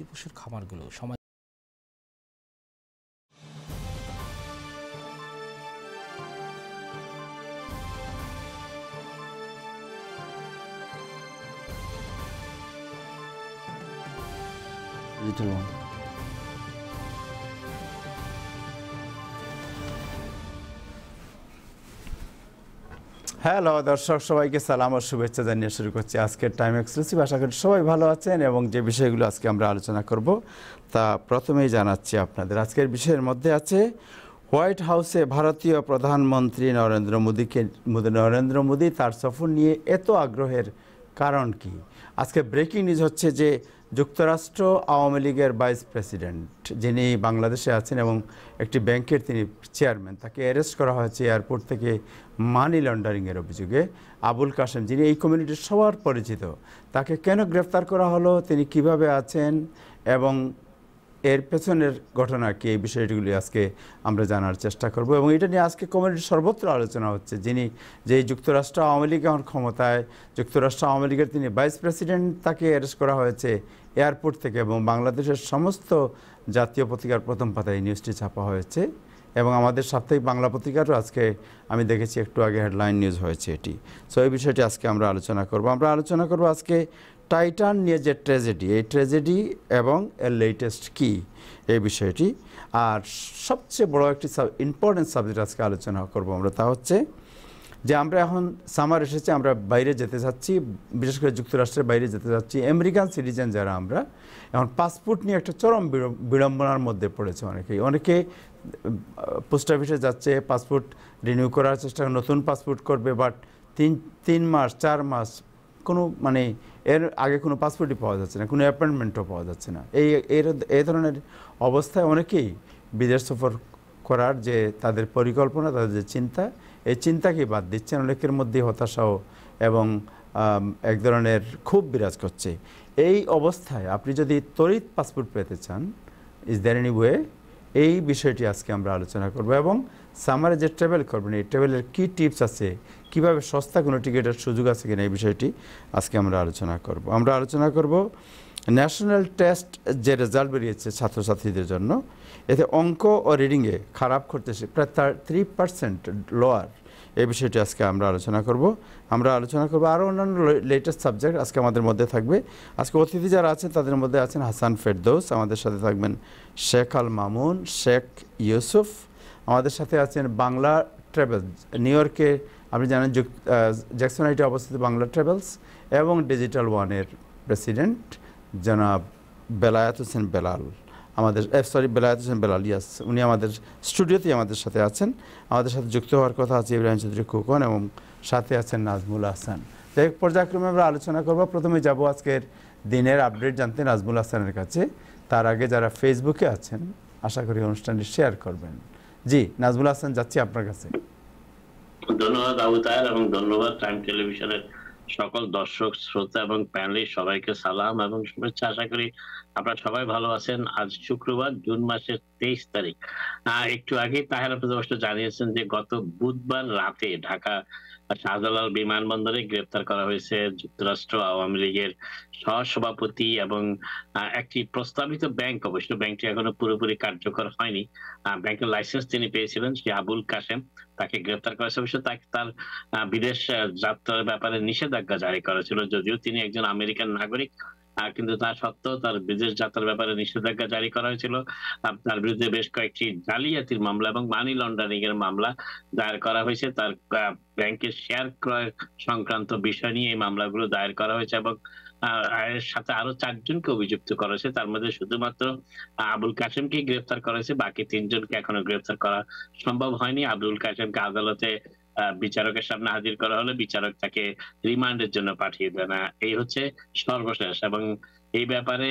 গবাদি পশুর খামারগুলো সমাজ ডিজিটাল ওয়ান হ্যালো, দর্শক, সবাইকে সালাম ও শুভেচ্ছা জানিয়ে শুরু করছি আজকের টাইম এক্সক্লুসিভ আশা করি সবাই ভালো আছেন এবং যে বিষয়গুলো আজকে আমরা আলোচনা করব, তা প্রথমেই জানাচ্ছি আপনাদের। আজকের বিষয়ের মধ্যে আছে হোয়াইট হাউসে ভারতীয় প্রধানমন্ত্রী নরেন্দ্র মোদীকে, নরেন্দ্র মোদী তার সফর নিয়ে এত আগ্রহের কারণ কি? আজকে ব্রেকিং নিউজ হচ্ছে যে যুক্তরাষ্ট্র আওয়ামী লীগের ভাইস প্রেসিডেন্ট, যিনি বাংলাদেশে আছেন এবং একটি ব্যাংকের তিনি চেয়ারম্যান, তাকে অ্যারেস্ট করা হয়েছে এয়ারপোর্ট থেকে মানি লন্ডারিংয়ের অভিযোগে। আবুল কাসেম যিনি এই কমিউনিটির সবার পরিচিত, তাকে কেন গ্রেফতার করা হলো, তিনি কীভাবে আছেন এবং এর পেছনের ঘটনা কি, এই বিষয়গুলি আজকে আমরা জানার চেষ্টা করব। এবং এটা নিয়ে আজকে কমিউনিটির সর্বত্র আলোচনা হচ্ছে, যিনি যে যুক্তরাষ্ট্র আওয়ামী লীগ এখন ক্ষমতায়, যুক্তরাষ্ট্র আওয়ামী লীগের তিনি ভাইস প্রেসিডেন্ট তাকে অ্যারেস্ট করা হয়েছে এয়ারপোর্ট থেকে এবং বাংলাদেশের সমস্ত জাতীয় পত্রিকার প্রথম পাতায় এই নিউজটি ছাপা হয়েছে এবং আমাদের সাপ্তাহিক বাংলা পত্রিকারও আজকে আমি দেখেছি একটু আগে হেডলাইন নিউজ হয়েছে এটি। সো এই বিষয়টি আজকে আমরা আলোচনা করব। আমরা আলোচনা করব আজকে টাইটান নিয়ে যে ট্র্যাজেডি, এই ট্র্যাজেডি এবং এর লেটেস্ট কি এই বিষয়টি। আর সবচেয়ে বড় একটি ইম্পর্টেন্ট সাবজেক্ট আজকে আলোচনা করব আমরা, তা হচ্ছে যে আমরা এখন সামার এসেছে, আমরা বাইরে যেতে চাচ্ছি, বিশেষ করে যুক্তরাষ্ট্রের বাইরে যেতে চাচ্ছি। আমেরিকান সিটিজেন যারা আমরা, এখন পাসপোর্ট নিয়ে একটা চরম বিড়- বিড়ম্বনার মধ্যে পড়েছে অনেকেই। অনেকে পোস্ট অফিসে যাচ্ছে পাসপোর্ট রিনিউ করার চেষ্টা, নতুন পাসপোর্ট করবে বাট তিন তিন মাস, চার মাস, কোনো মানে এর আগে কোনো পাসপোর্টই পাওয়া যাচ্ছে না, কোনো অ্যাপয়েন্টমেন্টও পাওয়া যাচ্ছে না। এই, এর এই ধরনের অবস্থায় অনেকেই বিদেশ সফর করার যে তাদের পরিকল্পনা, তাদের যে চিন্তা এই চিন্তাকে বাদ দিচ্ছেন অনেকের মধ্যে হতাশাও এবং এক ধরনের খুব বিরাজ করছে। এই অবস্থায় আপনি যদি তড়িৎ পাসপোর্ট পেতে চান ইজ দ্যার এনি ওয়ে এই বিষয়টি আজকে আমরা আলোচনা করব এবং সামারে যে ট্রাভেল করবেন, এই ট্রাভেলের কী টিপস আছে, কীভাবে সস্তা কোনো টিকিটের সুযোগ আছে কিনা এই বিষয়টি আজকে আমরা আলোচনা করব। আমরা আলোচনা করব ন্যাশনাল টেস্ট যে রেজাল্ট বেরিয়েছে ছাত্রছাত্রীদের জন্য এতে অঙ্ক ও রিডিংয়ে খারাপ করতেছে প্রায় থ্রি পার্সেন্ট লোয়ার এই বিষয়টি আজকে আমরা আলোচনা করব। আমরা আলোচনা করব আরও অন্যান্য লেটেস্ট সাবজেক্ট আজকে আমাদের মধ্যে থাকবে। আজকে অতিথি যারা আছেন তাদের মধ্যে আছেন হাসান ফেরদৌস আমাদের সাথে থাকবেন শেখ আল মামুন শেখ ইউসুফ আমাদের সাথে আছেন বাংলা ট্রাভেলস নিউ ইয়র্কে আপনি জানেন যুক- আহ, জ্যাকসন আইটে অবস্থিত বাংলা ট্রাভেলস এবং ডিজিটাল ওয়ানের প্রেসিডেন্ট জনাব বেলায়েত হোসেন বেলাল। আমাদের সরি বেলায়েত হোসেন বেলাল ইয়াস উনি আমাদের স্টুডিওতেই আমাদের সাথে আছেন। আমাদের সাথে যুক্ত হওয়ার কথা আছে ইব্রাহিম চৌধুরী খোকন এবং সাথে আছেন নাজমুল হাসান। যাই পর্যায়ক্রমে আমরা আলোচনা করব। প্রথমে যাব আজকের দিনের আপডেট জানতে নাজমুল হাসানের কাছে। তার আগে যারা ফেসবুকে আছেন, আশা করি অনুষ্ঠানটি শেয়ার করবেন। জি, নাজমুল হাসান, যাচ্ছি আপনার কাছে। ধন্যবাদ আবু তাহের এবং ধন্যবাদ টাইম টেলিভিশনের সকল দর্শক, শ্রোতা এবং প্যানেলের সবাইকে সালাম এবং শুভেচ্ছা। আশা করি আপনারা সবাই ভালো আছেন। আজ শুক্রবার, জুন মাসের তেইশ তারিখ। একটু আগে তাহের আপনাদের অবশ্য জানিয়েছেন যে গত বুধবার রাতে ঢাকা শাহজালাল বিমানবন্দরে গ্রেপ্তার করা হয়েছে যুক্তরাষ্ট্র, আওয়ামী লীগের সহসভাপতি এবং একটি প্রস্তাবিত ব্যাংক অবশ্য। ব্যাংকটি এখনও পুরোপুরি কার্যকর হয়নি। ব্যাংকের লাইসেন্স তিনি পেয়েছিলেন, সে আবুল কাশেম। তাকে গ্রেপ্তার হয়েছে অবশ্য তাকে তার বিদেশ যাত্রার ব্যাপারে নিষেধাজ্ঞা জারি করা ছিল। যদিও তিনি একজন আমেরিকান নাগরিক কিন্তু তা সত্ত্বেও তার বিদেশ যাত্রার ব্যাপারে নিষেধাজ্ঞা জারি করা হয়েছিল। তার বিরুদ্ধে বেশ কয়েকটি জালিয়াতির মামলা এবং মানি লন্ডারিং এর মামলা দায়ের করা হয়েছে। তার ব্যাংকের শেয়ার ক্রয় সংক্রান্ত বিষয় নিয়ে এই মামলাগুলো দায়ের করা হয়েছে এবং এর সাথে আরও চারজনকে অভিযুক্ত করা হয়েছে। তার মধ্যে শুধুমাত্র আবুল কাসেমকে গ্রেফতার করা হয়েছে। বাকি তিনজনকে এখনও গ্রেফতার করা সম্ভব হয়নি। আব্দুল কাসেমকে আদালতে বিচারকের সামনে হাজির করা হলে বিচারক তাকে রিমান্ডের জন্য পাঠিয়ে দেন। আহ, এই হচ্ছে সর্বশেষ এবং এই ব্যাপারে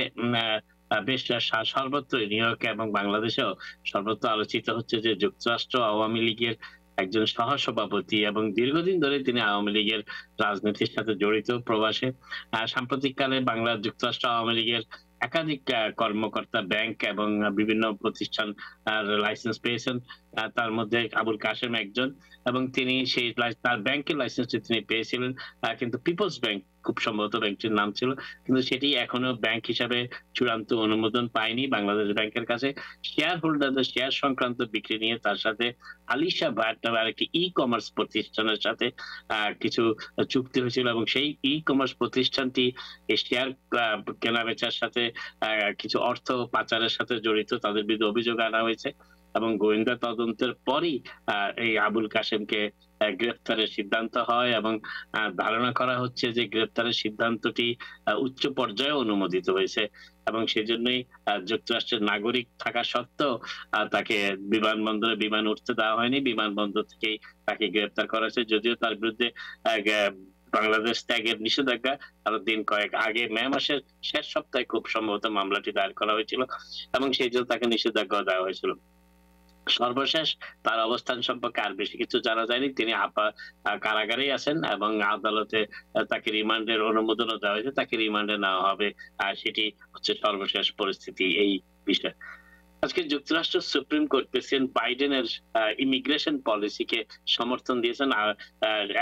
বেশ সর্বত্র নিউ ইয়র্কে এবং বাংলাদেশেও সর্বত্র আলোচিত হচ্ছে যে যুক্তরাষ্ট্র আওয়ামী লীগের একজন সহসভাপতি এবং দীর্ঘদিন ধরে তিনি আওয়ামী লীগের রাজনীতির সাথে জড়িত প্রবাসে। সাম্প্রতিককালে বাংলা যুক্তরাষ্ট্র আওয়ামী লীগের একাধিক কর্মকর্তা ব্যাংক এবং বিভিন্ন প্রতিষ্ঠান লাইসেন্স পেয়েছেন। তার মধ্যে আবুল কাশেম একজন এবং তিনি সেই তার ব্যাংকের লাইসেন্সটি তিনি পেয়েছিলেন। কিন্তু পিপলস ব্যাংক খুব সম্ভবত ব্যাংকটির নাম ছিল। কিন্তু সেটি এখনও ব্যাংক হিসাবে চূড়ান্ত অনুমোদন পায়নি বাংলাদেশ ব্যাংকের কাছে। শেয়ার হোল্ডারদের শেয়ার সংক্রান্ত বিক্রি নিয়ে তার সাথে আলিশা বাট নামে আরেকটি ই কমার্স প্রতিষ্ঠানের সাথে কিছু চুক্তি হয়েছিল এবং সেই ই কমার্স প্রতিষ্ঠানটি শেয়ার কেনা বেচার সাথে কিছু অর্থ পাচারের সাথে জড়িত তাদের বিরুদ্ধে অভিযোগ আনা হয়েছে। এবং গোয়েন্দা তদন্তের পরই এই আবুল কাশেমকে আহ, গ্রেফতারের সিদ্ধান্ত হয় এবং ধারণা করা হচ্ছে যে গ্রেফতারের সিদ্ধান্তটি উচ্চ পর্যায়ে অনুমোদিত হয়েছে এবং সেজন্যই যুক্তরাষ্ট্রের নাগরিক থাকা সত্ত্বেও তাকে বিমানবন্দরে বিমান উঠতে দেওয়া হয়নি। বিমানবন্দর থেকেই তাকে গ্রেফতার করা হয়েছে। যদিও তার বিরুদ্ধে বাংলাদেশ ত্যাগের নিষেধাজ্ঞা আরও দিন কয়েক আগে মে মাসের শেষ সপ্তাহে খুব সম্ভবত মামলাটি দায়ের করা হয়েছিল এবং সেই জন্য তাকে নিষেধাজ্ঞা দেওয়া হয়েছিল। সর্বশেষ, তার অবস্থান সম্পর্কে আর বেশি কিছু জানা যায়নি। তিনি আপা- কারাগারেই আছেন এবং আদালতে তাকে রিমান্ডের অনুমোদনও দেওয়া হয়েছে। তাকে রিমান্ডে নেওয়া হবে, আর সেটি হচ্ছে সর্বশেষ পরিস্থিতি এই বিষয়। আজকে যুক্তরাষ্ট্র সুপ্রিম কোর্ট প্রেসিডেন্ট বাইডেনের ইমিগ্রেশন পলিসিকে সমর্থন দিয়েছেন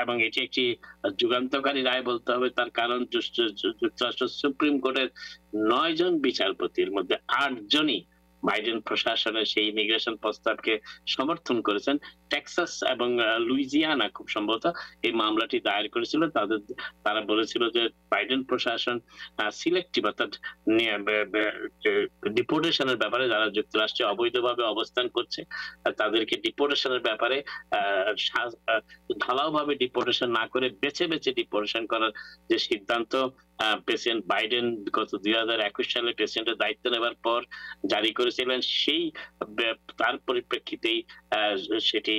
এবং এটি একটি যুগান্তকারী রায় বলতে হবে। তার কারণ যুক্ত- যুক্তরাষ্ট্র সুপ্রিম কোর্টের নয় জন বিচারপতির মধ্যে আট জনই বাইডেন প্রশাসনের সেই ইমিগ্রেশন প্রস্তাবকে সমর্থন করেছেন। টেক্সাস এবং লুইজিয়ানা খুব সম্ভবত এই মামলাটি দায়ের করেছিল। তাদের, তারা বলেছিল যে বাইডেন প্রশাসন সিলেক্টিভ অর্থাৎ ডিপোর্টেশনের ব্যাপারে যারা যুক্তরাষ্ট্রে অবৈধভাবে অবস্থান করছে তাদেরকে ডিপোর্টেশনের ব্যাপারে ঢালাওভাবে ডিপোর্টেশন না করে বেছে বেছে ডিপোর্টেশন করার যে সিদ্ধান্ত প্রেসিডেন্ট বাইডেন গত দুই হাজার একুশ সালে প্রেসিডেন্টের দায়িত্ব নেবার পর জারি করেছিলেন, সেই তার পরিপ্রেক্ষিতেই সেটি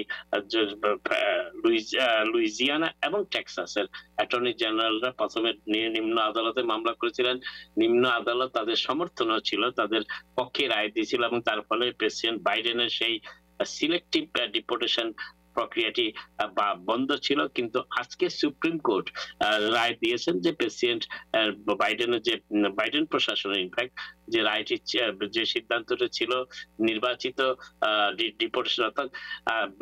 লুইজিয়ানা এবং টেক্সাসের অ্যাটর্নি জেনারেলরা প্রথমে নিম্ন আদালতে মামলা করেছিলেন। নিম্ন আদালত তাদের সমর্থনও ছিল, তাদের পক্ষে রায় দিয়েছিল এবং তার ফলে প্রেসিডেন্ট বাইডেনের সেই সিলেক্টিভ ডিপোর্টেশন প্রক্রিয়াটি বা বন্ধ ছিল। কিন্তু আজকে সুপ্রিম কোর্ট রায় দিয়েছেন যে প্রেসিডেন্ট বাইডেনের যে, বাইডেন প্রশাসনের ইনফ্যাক্ট যে রায়টি যে সিদ্ধান্তটা ছিল নির্বাচিত ডিপোর্টেশন অর্থাৎ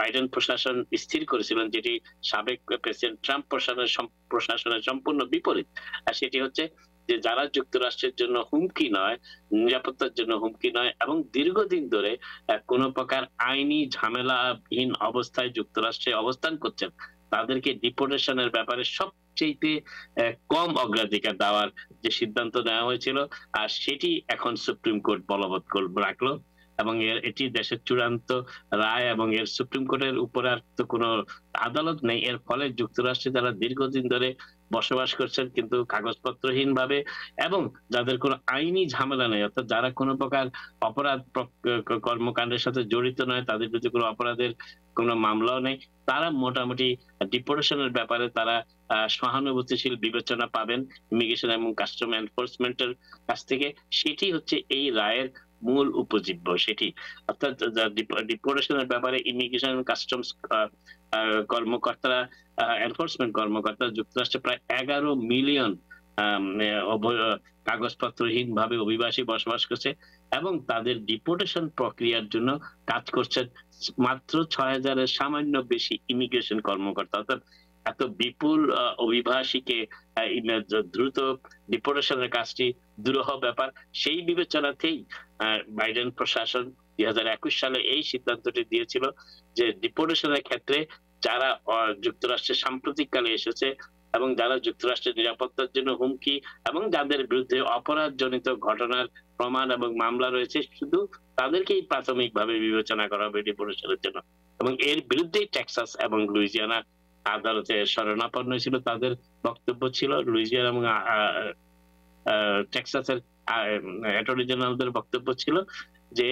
বাইডেন প্রশাসন স্থির করেছিলেন, যেটি সাবেক প্রেসিডেন্ট ট্রাম্প প্রশাসনের প্রশাসনের সম্পূর্ণ বিপরীত। আর সেটি হচ্ছে যে যারা যুক্তরাষ্ট্রের জন্য হুমকি নয়, নিরাপত্তার জন্য হুমকি নয় এবং দীর্ঘদিন ধরে কোনো প্রকার আইনি ঝামেলাহীন অবস্থায় যুক্তরাষ্ট্রে অবস্থান করছেন, তাদেরকে ডিপোর্টেশনের ব্যাপারে সবচেয়ে কম অগ্রাধিকার দেওয়ার যে সিদ্ধান্ত নেওয়া হয়েছিল, আর সেটি এখন সুপ্রিম কোর্ট বলবৎ রাখল এবং এর, এটি দেশের চূড়ান্ত রায় এবং এর সুপ্রিম কোর্টের উপরে আর তো কোনো আদালত নেই, এর ফলে যুক্তরাষ্ট্রে যারা দীর্ঘদিন ধরে বসবাস করছেন কিন্তু কাগজপত্রহীন ভাবে এবং যাদের কোনো আইনি ঝামেলা নেই, অর্থাৎ যারা কোনো প্রকার অপরাধ কর্মকাণ্ডের সাথে জড়িত নয়, তাদের বিরুদ্ধে কোনো অপরাধের কোনো মামলাও নেই, তারা মোটামুটি ডিপোর্টেশনের ব্যাপারে তারা সহানুভূতিশীল বিবেচনা পাবেন, ইমিগ্রেশন এবং কাস্টম এনফোর্সমেন্টের কাছ থেকে। সেটি হচ্ছে এই রায়ের মূল উপজীব্য সেটি। অর্থাৎ ডিপোর্টেশনের ব্যাপারে ইমিগ্রেশন কাস্টমস কর্মকর্তারা এনফোর্সমেন্ট কর্মকর্তা যুক্তরাষ্ট্রে প্রায় এগারো মিলিয়ন কাগজপত্রহীন ভাবে অভিবাসী বসবাস করছে এবং তাদের ডিপোর্টেশন প্রক্রিয়ার জন্য কাজ করছে মাত্র ছয় হাজারের সামান্য বেশি ইমিগ্রেশন কর্মকর্তা। অর্থাৎ এত বিপুল ইমে- দ্রুত ডিপোর্টেশনের কাজটি দুরূহ ব্যাপার। সেই বিবেচনাতেই বাইডেন প্রশাসন দুই হাজার একুশ সালে এই সিদ্ধান্তটি দিয়েছিল যে ডিপোর্টেশনের ক্ষেত্রে যারা যুক্তরাষ্ট্রে সাম্প্রতিককালে এসেছে এবং যারা যুক্তরাষ্ট্রের নিরাপত্তার জন্য হুমকি এবং যাদের বিরুদ্ধে অপরাধজনিত ঘটনার প্রমাণ এবং মামলা রয়েছে, শুধু তাদেরকেই প্রাথমিকভাবে বিবেচনা করা হবে ডিপোর্টেশনের জন্য। এবং এর বিরুদ্ধেই টেক্সাস এবং লুইজিয়ানা আদালতে শরণাপন্ন ছিল তাদের বক্তব্য ছিল, লুইজিয়ানা এবং টেক্সাসের অ্যাটর্নি জেনারেলদের বক্তব্য ছিল যে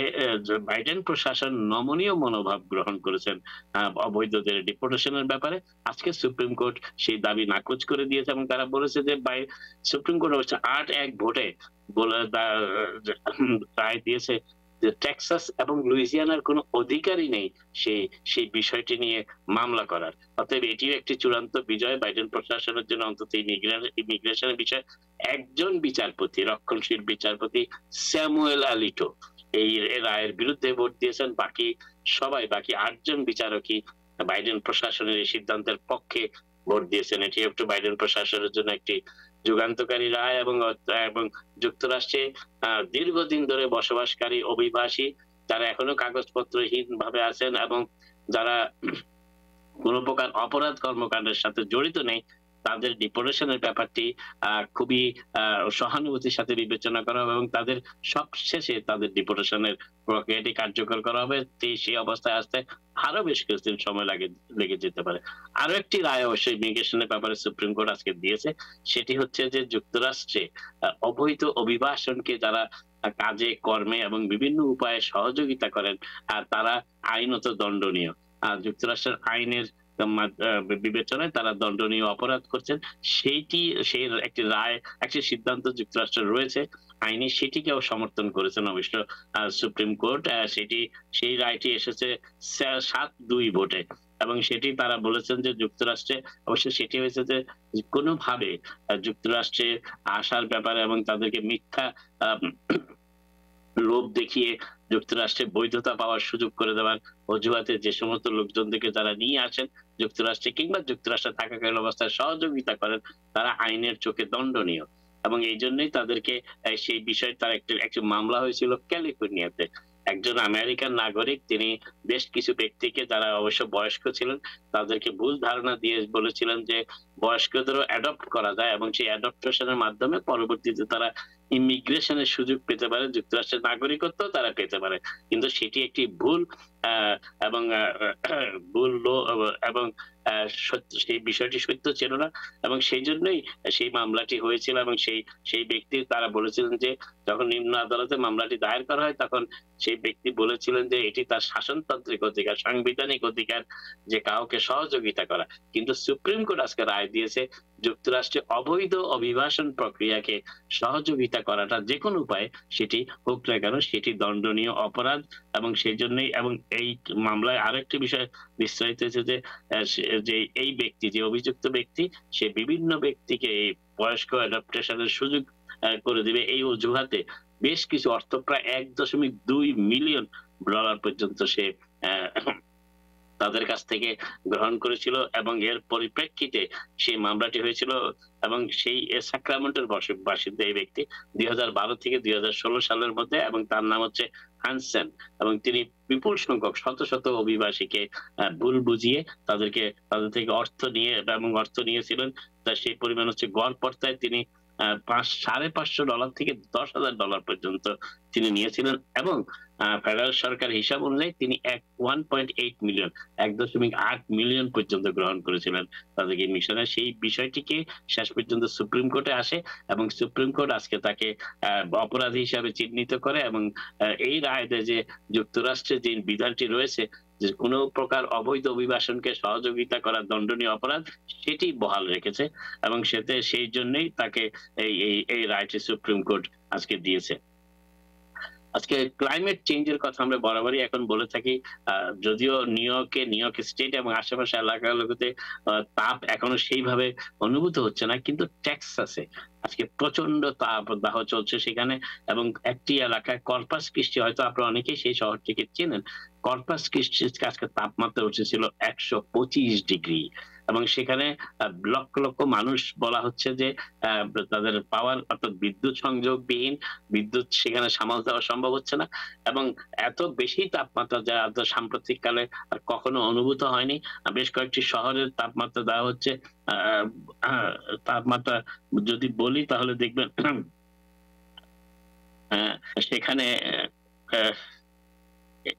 বাইডেন প্রশাসন নমনীয় মনোভাব গ্রহণ করেছেন অবৈধদের ডিপোর্টেশনের ব্যাপারে। আজকে সুপ্রিম কোর্ট সেই দাবি নাকচ করে দিয়েছে এবং তারা বলেছে যে, বাই, সুপ্রিম কোর্ট হচ্ছে আট এক ভোটে রায় দিয়েছে। টেক্সাস এবং লুইজিয়ানার কোনো অধিকারই নেই সেই সেই বিষয়টি নিয়ে মামলা করার। অতএব এটিও একটি চূড়ান্ত বিজয়। বাইডেন প্রশাসনের জন্য অন্তত ইমিগ্রেশনের বিষয়ে একজন বিচারপতি, রক্ষণশীল বিচারপতি স্যামুয়েল আলিটো এই রায়ের বিরুদ্ধে ভোট দিয়েছেন। বাকি সবাই, বাকি আটজন বিচারকই বাইডেন প্রশাসনের এই সিদ্ধান্তের পক্ষে ভোট দিয়েছেন। এটি একটু বাইডেন প্রশাসনের জন্য একটি যুগান্তকারী রায় এবং এবং যুক্তরাষ্ট্রে দীর্ঘদিন ধরে বসবাসকারী অভিবাসী, তারা এখনও কাগজপত্রহীন ভাবে আছেন এবং যারা কোনো প্রকার অপরাধ কর্মকাণ্ডের সাথে জড়িত নেই তাদের ডিপোরেশনের ব্যাপারটি খুবই সহানুভূতির সাথে বিবেচনা করা হবে এবং তাদের সব শেষে তাদের ডিপোরেশনের প্রক্রিয়াটি কার্যকর করা হবে। সেই অবস্থায় আসতে আরও বেশ কিছুদিন সময় লাগে, লেগে যেতে পারে। আরও একটি রায় অবশ্যই ইমিগ্রেশনের ব্যাপারে সুপ্রিম কোর্ট আজকে দিয়েছে। সেটি হচ্ছে যে যুক্তরাষ্ট্রে অবৈধ অভিবাসনকে যারা কাজে, কর্মে এবং বিভিন্ন উপায়ে সহযোগিতা করেন আর তারা আইনত দণ্ডনীয়। যুক্তরাষ্ট্রের আইনের বিবেচনায় তারা দণ্ডনীয় অপরাধ করছেন। সেইটি, সেই একটি রায়, একটি সিদ্ধান্ত যুক্তরাষ্ট্রের রয়েছে। আইনি সেটিকেও সমর্থন করেছেন অবশ্য সুপ্রিম কোর্ট। সেটি, সেই রায়টি এসেছে সাত দুই ভোটে। এবং সেটি তারা বলেছেন যে যুক্তরাষ্ট্রে, অবশ্য সেটি হয়েছে যে কোনোভাবে যুক্তরাষ্ট্রে আসার ব্যাপারে এবং তাদেরকে মিথ্যা লোভ দেখিয়ে যুক্তরাষ্ট্রে বৈধতা পাওয়ার সুযোগ করে দেওয়ার অজুহাতে যে সমস্ত লোকজনদেরকে যারা নিয়ে আসেন যুক্তরাষ্ট্রে কিংবা যুক্তরাষ্ট্রে থাকাকালীন অবস্থায় সহযোগিতা করেন, তারা আইনের চোখে দণ্ডনীয়। এবং এই জন্যই তাদেরকে সেই বিষয়ে তার একটা, একটি মামলা হয়েছিল ক্যালিফোর্নিয়াতে। একজন আমেরিকান নাগরিক, তিনি বেশ কিছু ব্যক্তিকে যারা অবশ্য বয়স্ক ছিলেন, তাদেরকে ভুল ধারণা দিয়ে বলেছিলেন যে বয়স্কদেরও অ্যাডপ্ট করা যায় এবং সেই অ্যাডপ্টেশনের মাধ্যমে পরবর্তীতে তারা ইমিগ্রেশনের সুযোগ পেতে পারে, যুক্তরাষ্ট্রের নাগরিকত্ব তারা পেতে পারে। কিন্তু সেটি একটি ভুল এবং ভুল এবং সেই বিষয়টি সত্য ছিল না। এবং সেই জন্যই সেই মামলাটি হয়েছিল এবং সেই সেই ব্যক্তি তারা বলেছিলেন যে, যখন নিম্ন আদালতে মামলাটি দায়ের করা হয়, তখন সেই ব্যক্তি বলেছিলেন যে, এটি তার শাসনতান্ত্রিক অধিকার, সাংবিধানিক অধিকার যে কাউকে সহযোগিতা করা। কিন্তু সুপ্রিম কোর্ট আজকে রায় দিয়েছে, যুক্তরাষ্ট্রে অবৈধ অভিবাসন প্রক্রিয়াকে সহযোগিতা করাটা যে কোনো উপায়ে সেটি হোক না কেন, সেটি দণ্ডনীয় অপরাধ এবং সেই জন্যই এবং এই মামলায় আরেকটি বিষয় বিস্তারিত হয়েছে যে যে এই ব্যক্তি, যে অভিযুক্ত ব্যক্তি, সে বিভিন্ন ব্যক্তিকে এই বয়স্ক অ্যাডাপ্টেশনের সুযোগ করে দিবে। এই অজুহাতে বেশ কিছু অর্থ, প্রায় এক দশমিক দুই মিলিয়ন ডলার পর্যন্ত সে তাদের কাছ থেকে গ্রহণ করেছিল এবং এর পরিপ্রেক্ষিতে সেই মামলাটি হয়েছিল এবং সেই সাক্রামেন্টের বাসিন্দা এই ব্যক্তি দুই থেকে দুই সালের মধ্যে এবং তার নাম হচ্ছে হানসেন এবং তিনি বিপুল সংখ্যক শত শত অভিবাসীকে ভুল বুঝিয়ে তাদেরকে তাদের থেকে অর্থ নিয়ে এবং অর্থ নিয়েছিলেন। তা সেই পরিমাণ হচ্ছে গড় পর্তায় তিনি আহ, পাঁচ সাড়ে পাঁচশো ডলার থেকে দশ হাজার ডলার পর্যন্ত তিনি নিয়েছিলেন এবং ফেডারেল সরকার হিসাব অনুযায়ী তিনি এক ওয়ান পয়েন্ট এইট মিলিয়ন এক দশমিক আট মিলিয়ন পর্যন্ত গ্রহণ করেছিলেন। তাদেরকে মিশনে সেই বিষয়টিকে শেষ পর্যন্ত সুপ্রিম কোর্টে আসে এবং সুপ্রিম কোর্ট আজকে তাকে অপরাধী হিসাবে চিহ্নিত করে এবং এই রায় দেয় যে যুক্তরাষ্ট্রে যে বিধানটি রয়েছে যে কোনো প্রকার অবৈধ অভিবাসনকে সহযোগিতা করা দণ্ডনীয় অপরাধ, সেটি বহাল রেখেছে এবং সেতে সেই জন্যই তাকে এই এই রায়টি সুপ্রিম কোর্ট আজকে দিয়েছে। আজকে ক্লাইমেট চেঞ্জের কথা আমরা বরাবরই এখন বলে থাকি। যদিও নিউ ইয়র্কে নিউ ইয়র্ক স্টেট এবং আশেপাশে এলাকাগুলোতে তাপ এখনও সেইভাবে অনুভূত হচ্ছে না, কিন্তু টেক্সাসে আজকে প্রচণ্ড তাপ দাহ চলছে সেখানে এবং একটি এলাকায় কর্পাস কৃষ্টি হয়তো আপনারা অনেকেই সেই শহরটিকে চেনেন। কর্পাস কৃষ্টির আজকে তাপমাত্রা উঠেছিল একশো পঁচিশ ডিগ্রি। এবং সেখানে লক্ষ লক্ষ মানুষ বলা হচ্ছে যে তাদের পাওয়ার অর্থাৎ বিদ্যুৎ সংযোগবিহীন, বিদ্যুৎ সেখানে সামাল দেওয়া সম্ভব হচ্ছে না এবং এত বেশি তাপমাত্রা যা সাম্প্রতিক কালে আর কখনো অনুভূত হয়নি। বেশ কয়েকটি শহরের তাপমাত্রা দেওয়া হচ্ছে তাপমাত্রা যদি বলি তাহলে দেখবেন সেখানে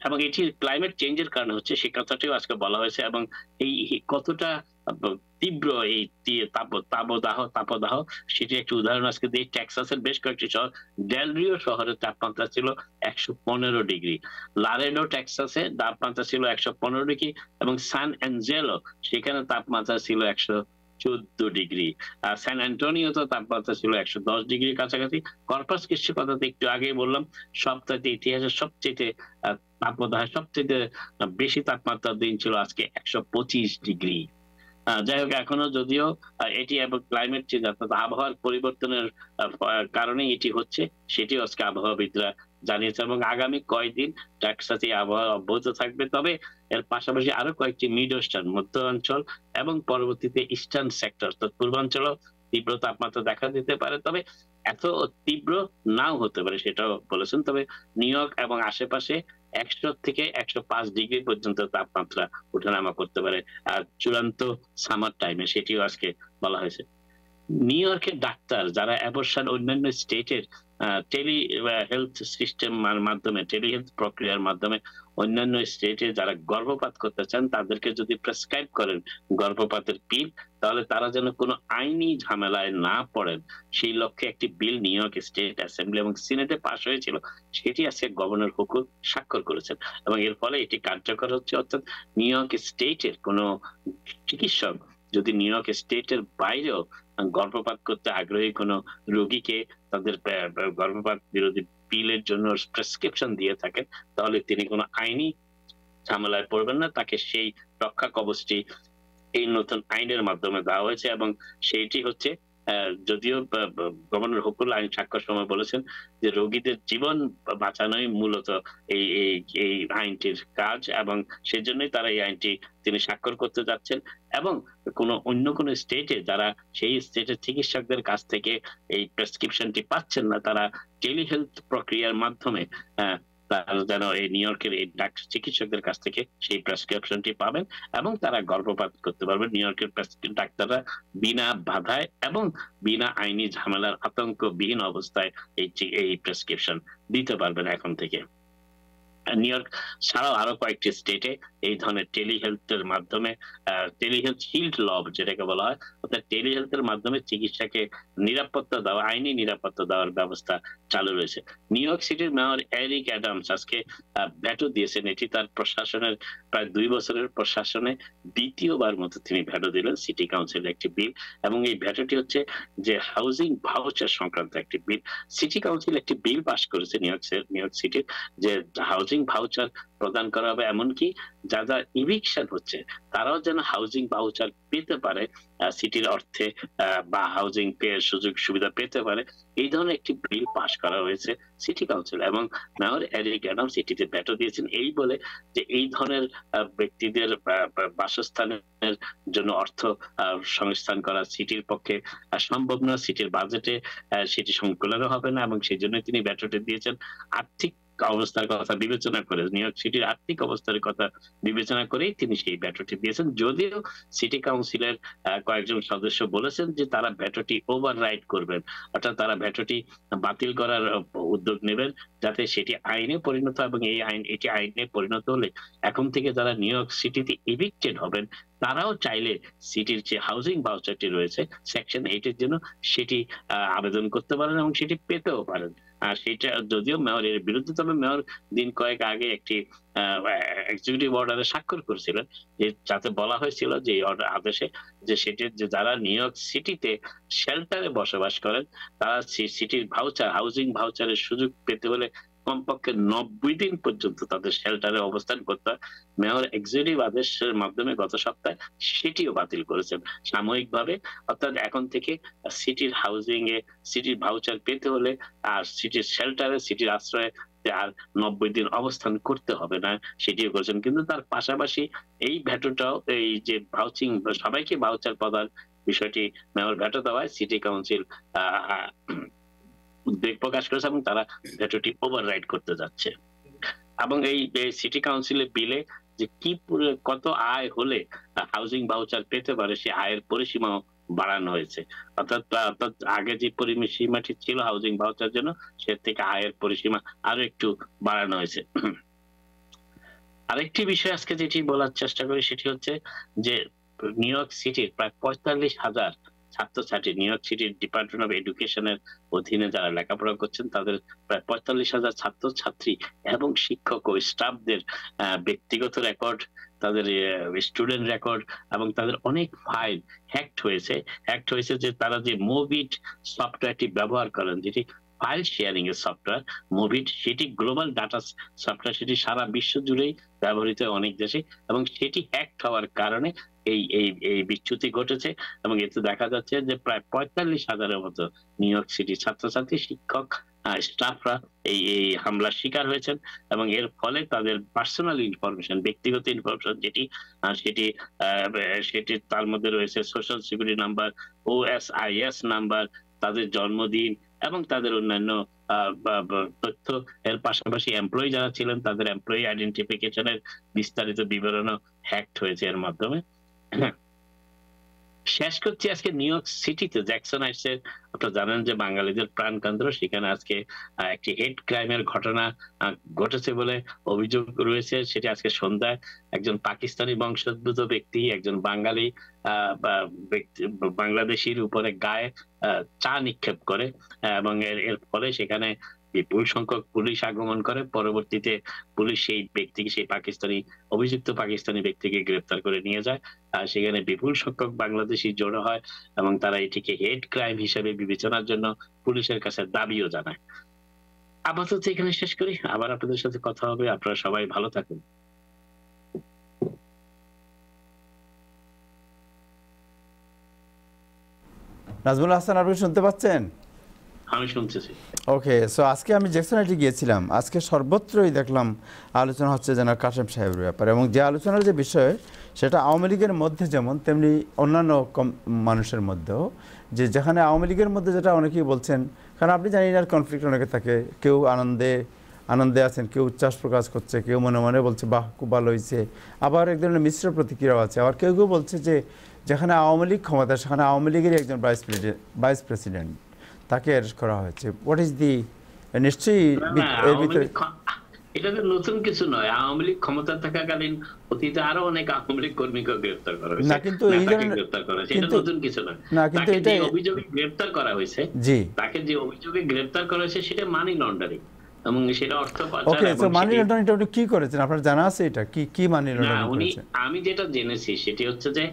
এবং এটি ক্লাইমেট চেঞ্জের কারণে হচ্ছে, সে কথাটিও আজকে বলা হয়েছে এবং এই কতটা তীব্র এই তাপদাহ তাপদাহ। সেটি একটি উদাহরণ। আজকে দিই টেক্সাসের বেশ কয়েকটি শহর। ডেলরিও শহরের তাপমাত্রা ছিল একশো পনেরো ডিগ্রি। লারেডো টেক্সাসে তাপমাত্রা ছিল একশো পনেরো ডিগ্রি এবং সান অ্যাঞ্জেলো সেখানে তাপমাত্রা ছিল একশো চোদ্দ ডিগ্রি। আর স্যান অ্যান্টোনিওতে তাপমাত্রা ছিল একশো দশ ডিগ্রির কাছাকাছি। কর্পাস কৃষ্টি কথাতে একটু আগেই বললাম সপ্তাহে ইতিহাসের সবচেয়ে তাপদাহ সবচেয়ে বেশি তাপমাত্রার দিন ছিল আজকে একশো পঁচিশ ডিগ্রি। যাই হোক, এখনও যদিও এটি এবং ক্লাইমেট চেঞ্জ অর্থাৎ আবহাওয়ার পরিবর্তনের কারণে এটি হচ্ছে সেটি আজকে আবহাওয়াবিদরা জানিয়েছে এবং আগামী কয়েকদিন টেক্সাসে আবহাওয়া অব্যাহত থাকবে। তবে এর পাশাপাশি আরও কয়েকটি মিড ওয়েস্টার্ন মধ্য অঞ্চল এবং পরবর্তীতে ইস্টার্ন সেক্টর তো পূর্বাঞ্চল তীব্র তাপমাত্রা দেখা দিতে পারে। তবে এত তীব্র নাও হতে পারে, সেটাও বলেছেন। তবে নিউ ইয়র্ক এবং আশেপাশে একশো থেকে একশো পাঁচ ডিগ্রি পর্যন্ত তাপমাত্রা ওঠানামা করতে পারে। আর চূড়ান্ত সামার টাইমে সেটিও আজকে বলা হয়েছে। নিউ ইয়র্কের ডাক্তার যারা অ্যাবর্শন অন্যান্য স্টেটের টেলি হেলথ সিস্টেম মাধ্যমে টেলি হেলথ প্রক্রিয়ার মাধ্যমে অন্যান্য স্টেটে যারা গর্ভপাত করতে চান, তাদেরকে যদি প্রেসক্রাইব করেন গর্ভপাতের পিল তাহলে তারা যেন কোনো আইনি ঝামেলায় না পড়েন। সেই লক্ষ্যে একটি bill New York State Assembly এবং সিনেটে পাশ হয়েছিল। সেটি আজকে গভর্নর হুকুম স্বাক্ষর করেছেন এবং এর ফলে এটি কার্যকর হচ্ছে। অর্থাৎ নিউ ইয়র্ক স্টেটের কোনো চিকিৎসক যদি নিউ ইয়র্ক স্টেটের বাইরেও গর্ভপাত করতে আগ্রহী কোনো রোগীকে তাদের গর্ভপাত বিরোধী বিলের জন্য প্রেসক্রিপশন দিয়ে থাকেন, তাহলে তিনি কোনো আইনি ঝামেলায় পড়বেন না। তাকে সেই রক্ষা কবচটি এই নতুন আইনের মাধ্যমে দেওয়া হয়েছে এবং সেইটি হচ্ছে যদিও গভর্নর হুকুল আইন স্বাক্ষর সময় বলেছেন যে রোগীদের জীবন বাঁচানোই মূলত এই এই আইনটির কাজ এবং সেজন্যই তারা এই আইনটি তিনি স্বাক্ষর করতে যাচ্ছেন এবং কোন অন্য কোন স্টেটে যারা সেই স্টেটের চিকিৎসকদের কাছ থেকে এই প্রেসক্রিপশনটি পাচ্ছেন না, তারা টেলিহেলথ প্রক্রিয়ার মাধ্যমে তারা যেন এই নিউ ইয়র্কের এই ডাক্তার চিকিৎসকদের কাছ থেকে সেই প্রেসক্রিপশনটি পাবেন এবং তারা গর্ভপাত করতে পারবেন। নিউ ইয়র্কের ডাক্তাররা বিনা বাধায় এবং বিনা আইনি ঝামেলার আতঙ্কবিহীন অবস্থায় এই এই প্রেসক্রিপশন দিতে পারবেন এখন থেকে। নিউ ছাড়াও আরও কয়েকটি স্টেটে এই ধরনের টেলিহেলথের মাধ্যমে টেলিহেলথ শিল্ড লব যেটাকে বলা হয়, অর্থাৎ টেলিহেলথের মাধ্যমে চিকিৎসাকে নিরাপত্তা দেওয়া, আইনি নিরাপত্তা দেওয়ার ব্যবস্থা চালু রয়েছে। নিউ ইয়র্ক সিটির মেয়র এরিক অ্যাডামস আজকে ভ্যাটো দিয়েছেন। এটি তার প্রশাসনের প্রায় দুই বছরের প্রশাসনে দ্বিতীয়বার মতো তিনি ভ্যাটো দিলেন সিটি কাউন্সিলের একটি বিল এবং এই ভ্যাটোটি হচ্ছে যে হাউজিং ভাউচার সংক্রান্ত একটি বিল সিটি কাউন্সিল একটি বিল পাশ করেছে নিউ ইয়র্ক নিউ ইয়র্ক সিটির যে হাউজিং ভাউচার প্রদান করা হবে, এমনকি যারা ইভিকশন হচ্ছে, তারাও যেন হাউজিং ভাউচার পেতে পারে সিটির অর্থে বা হাউজিং পেয়ে সুযোগ সুবিধা পেতে পারে, এই ধরনের একটি বিল পাশ করা হয়েছে সিটি কাউন্সিল এবং মেয়র এরিক অ্যাডামস এটিতে ব্যাটো দিয়েছেন, এই বলে যে এই ধরনের ব্যক্তিদের বাসস্থানের জন্য অর্থ সংস্থান করা সিটির পক্ষে সম্ভব না সিটির বাজেটে সেটি সংকলনও হবে না এবং সেই জন্য তিনি ব্যাটোটি দিয়েছেন। আর্থিক অবস্থার কথা বিবেচনা করে নিউ ইয়র্ক সিটির আর্থিক অবস্থার কথা বিবেচনা করেই তিনি সেই ব্যাটোটি দিয়েছেন। যদিও সিটি কাউন্সিলের কয়েকজন সদস্য বলেছেন যে তারা ব্যাটোটি ওভার রাইড করবেন, অর্থাৎ তারা ব্যাটোটি বাতিল করার উদ্যোগ নেবেন, যাতে সেটি আইনে পরিণত এবং এই আইন, এটি আইনে পরিণত হলে এখন থেকে যারা নিউ ইয়র্ক সিটিতে ইভিক্টেড হবেন, তারাও চাইলে সিটির যে হাউজিং ভাউচারটি রয়েছে সেকশন এইটের জন্য সেটি আবেদন করতে পারেন এবং সেটি পেতেও পারেন। আর সেটা যদিও মেয়রের বিরুদ্ধে, তবে মেয়র দিন কয়েক আগে একটি এক্সিকিউটিভ অর্ডারে স্বাক্ষর করেছিলেন, যে যাতে বলা হয়েছিল যে অর্ডার আদেশে যে সেটির যে যারা নিউ ইয়র্ক সিটিতে শেল্টারে বসবাস করেন, তারা সিটির ভাউচার হাউজিং ভাউচারের সুযোগ পেতে হলে কমপক্ষে নব্বই দিন পর্যন্ত তাদের শেল্টারে অবস্থান করতে হয় মেয়র এক্সিকিউটিভ আদেশের মাধ্যমে গত সপ্তাহে সেটিও বাতিল করেছেন। সাময়িকভাবে, অর্থাৎ এখন থেকে সিটির হাউজিং এ সিটির ভাউচার পেতে হলে আর সিটির শেল্টারে সিটির আশ্রয়ে আর নব্বই দিন অবস্থান করতে হবে না, সেটিও করেছেন। কিন্তু তার পাশাপাশি এই ভ্যাটোটাও এই যে ভাউচিং সবাইকে ভাউচার প্রদান বিষয়টি মেয়র ভ্যাটো দেওয়ায় সিটি কাউন্সিল উদ্বেগ প্রকাশ করেছে এবং তারা ভেটোটি ওভার করতে যাচ্ছে। এবং এই সিটি কাউন্সিলের বিলে যে কি কত আয় হলে হাউজিং ভাউচার পেতে পারে, সে আয়ের পরিসীমাও বাড়ানো হয়েছে। অর্থাৎ অর্থাৎ আগে যে পরিসীমাটি ছিল হাউজিং ভাউচার জন্য, সে থেকে আয়ের পরিসীমা আরও একটু বাড়ানো হয়েছে। আরেকটি বিষয় আজকে যেটি বলার চেষ্টা করি, সেটি হচ্ছে যে নিউ ইয়র্ক সিটির প্রায় পঁয়তাল্লিশ হাজার ছাত্রছাত্রী নিউ ইয়র্ক সিটির ডিপার্টমেন্ট অফ এডুকেশনের অধীনে যারা লেখাপড়া করছেন, তাদের প্রায় পঁয়তাল্লিশ হাজার ছাত্রছাত্রী এবং শিক্ষক ও স্টাফদের ব্যক্তিগত রেকর্ড তাদের স্টুডেন্ট রেকর্ড এবং তাদের অনেক ফাইল হ্যাক্ট হয়েছে। হ্যাক্ট হয়েছে যে তারা যে মোবিট সফটওয়্যারটি ব্যবহার করেন, যেটি ফাইল শেয়ারিং এর সফটওয়্যার মুভিট সেটি গ্লোবাল ডাটা সফটওয়্যার সেটি সারা বিশ্ব জুড়েই ব্যবহৃত অনেক দেশে এবং সেটি হ্যাক হওয়ার কারণে এই এই এই বিচ্যুতি ঘটেছে এবং এতে দেখা যাচ্ছে যে প্রায় পঁয়তাল্লিশ হাজারের মতো নিউ ইয়র্ক সিটি ছাত্রছাত্রী, শিক্ষক স্টাফরা এই এই হামলার শিকার হয়েছেন এবং এর ফলে তাদের পার্সোনাল ইনফরমেশন ব্যক্তিগত ইনফরমেশন যেটি সেটি সেটি তার মধ্যে রয়েছে সোশ্যাল সিকিউরিটি নাম্বার ও এস আই এস নাম্বার তাদের জন্মদিন এবং তাদের অন্যান্য তথ্য। এর পাশাপাশি এমপ্লয়ি যারা ছিলেন, তাদের এমপ্লয়ি আইডেন্টিফিকেশনের বিস্তারিত বিবরণও হ্যাকড হয়েছে এর মাধ্যমে। শেষ করছি আজকে নিউ ইয়র্ক সিটিতে জ্যাকসন হাইটসে আপনারা জানেন যে বাঙালিদের প্রাণকেন্দ্র। সেখানে আজকে একটি হেড ক্রাইমের ঘটনা ঘটেছে বলে অভিযোগ রয়েছে। সেটি আজকে সন্ধ্যায় একজন পাকিস্তানি বংশোদ্ভূত ব্যক্তি, একজন বাঙালি বাংলাদেশির উপরে গায়ে চা নিক্ষেপ করে এবং এর ফলে সেখানে বিপুল সংখ্যক পুলিশ আগমন করে, পরবর্তীতে পুলিশ সেই ব্যক্তিকে, সেই পাকিস্তানি, অভিযুক্ত পাকিস্তানি ব্যক্তিকে গ্রেপ্তার করে নিয়ে যায়। আর সেখানে বিপুল সংখ্যক বাংলাদেশি জড়ো হয় এবং তারা এটিকে হেড ক্রাইম হিসেবে বিবেচনার জন্য পুলিশের কাছে দাবিও জানায়। আপাতত এখানে শেষ করি। আবার আপনাদের সাথে কথা হবে। আপনারা সবাই ভালো থাকুন। নাজমুল হাসান, আপনি শুনতে পাচ্ছেন? আমি শুনতেছি। ওকে সো আজকে আমি জ্যাকসনাইটে গিয়েছিলাম। আজকে সর্বত্রই দেখলাম আলোচনা হচ্ছে যেন কাশেম সাহেবের ব্যাপারে এবং যে আলোচনার যে বিষয়, সেটা আওয়ামী লীগের মধ্যে যেমন, তেমনি অন্যান্য মানুষের মধ্যেও। যে যেখানে আওয়ামী লীগের মধ্যে যেটা অনেকেই বলছেন, কারণ আপনি জানেন আর কনফ্লিক্ট অনেকে থাকে। কেউ আনন্দে আনন্দে আছেন, কেউ উচ্ছ্বাস প্রকাশ করছে, কেউ মনে মনে বলছে, বাহ, খুব ভালো হয়েছে আবার এক ধরনের মিশ্র প্রতিক্রিয়াও আছে। আবার কেউ কেউ বলছে যে, যেখানে আওয়ামী লীগ ক্ষমতা সেখানে আওয়ামী লীগেরই একজন ভাইস প্রেসিডেন্ট ভাইস প্রেসিডেন্ট তাকে অ্যারেস্ট করা হয়েছে। হোয়াট ইজ দি নিশ্চয়ই এর ভিতরে এটা তো নতুন কিছু নয়। আওয়ামী লীগ ক্ষমতা থাকাকালীন অতীতে আরও অনেক আওয়ামী লীগ কর্মীকে গ্রেফতার করা হয়েছে। না, কিন্তু এই ধরনের- গ্রেফতার করা হয়েছে। এটা নতুন কিছু নয়। না, কিন্তু এটা- অভিযোগে গ্রেফতার করা হয়েছে জি। তাকে যে অভিযোগে গ্রেফতার করা হয়েছে সেটা মানি লন্ডারিং এবং সেটা অর্থ ওকে সো মানি লন্ডারিংটা উনি কি করেছেন? আপনার জানা আছে এটা? কি কি মানি লন্ডারিং উনি আমি যেটা জেনেছি সেটি হচ্ছে যে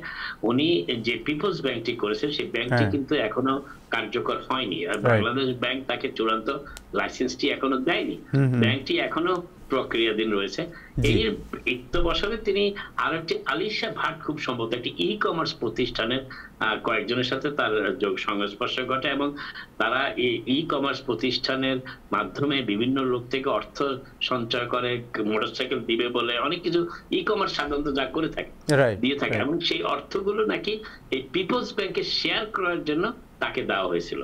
উনি যে পিপলস ব্যাংকটি করেছেন সেই ব্যাংকটি। কিন্তু এখনও কার্যকর হয়নি। আর বাংলাদেশ ব্যাংক তাকে চূড়ান্ত লাইসেন্সটি এখনও দেয়নি। ব্যাংকটি এখনও প্রক্রিয়াধীন রয়েছে। এর বছরে তিনি আর একটি আলিশা ভাট খুব সম্ভবত একটি ই কমার্স প্রতিষ্ঠানের কয়েকজনের সাথে তার যোগ সংস্পর্শ ঘটে এবং তারা ই কমার্স প্রতিষ্ঠানের মাধ্যমে বিভিন্ন লোক থেকে অর্থ সঞ্চয় করে মোটরসাইকেল দিবে বলে অনেক কিছু ই কমার্স সাধারণত যা করে থাকে দিয়ে থাকে এবং সেই অর্থগুলো নাকি এই পিপলস ব্যাংকে শেয়ার করার জন্য তাকে দেওয়া হয়েছিল।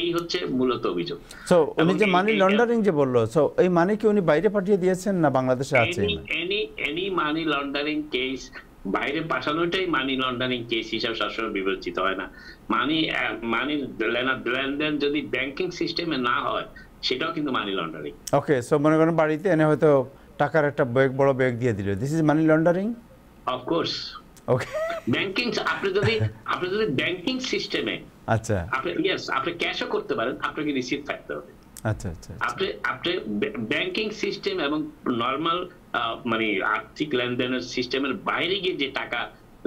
এই হচ্ছে মূলত অভিযোগ। সো উনি যে মানি লন্ডারিং যে বলল সো এই মানি কি উনি বাইরে পাঠিয়ে দিয়েছেন না বাংলাদেশে আছে? Any any money laundering case বাইরে পাঠানোটাই মানি লন্ডারিং কেস হিসাবে সবসময় বিবেচিত হয় না। মানি মানি লেনদেন যদি ব্যাংকিং সিস্টেমে না হয় সেটাও কিন্তু মানি লন্ডারিং ওকে সো মনে করেন বাড়িতে এনে হয়তো টাকার একটা ব্যাগ বড় ব্যাগ দিয়ে দিল। This is money laundering of course okay banking আপনি যদি আপনি যদি ব্যাংকিং সিস্টেমে আচ্ছা। আপনি ইয়েস আপনি ক্যাশও করতে পারেন আপনাকে রিসিভ থাকতে হবে। আচ্ছা আচ্ছা আপনি আপনি ব্যাংকিং সিস্টেম এবং নর্মাল মানে আর্থিক লেনদেনের সিস্টেমের বাইরে গিয়ে যে টাকা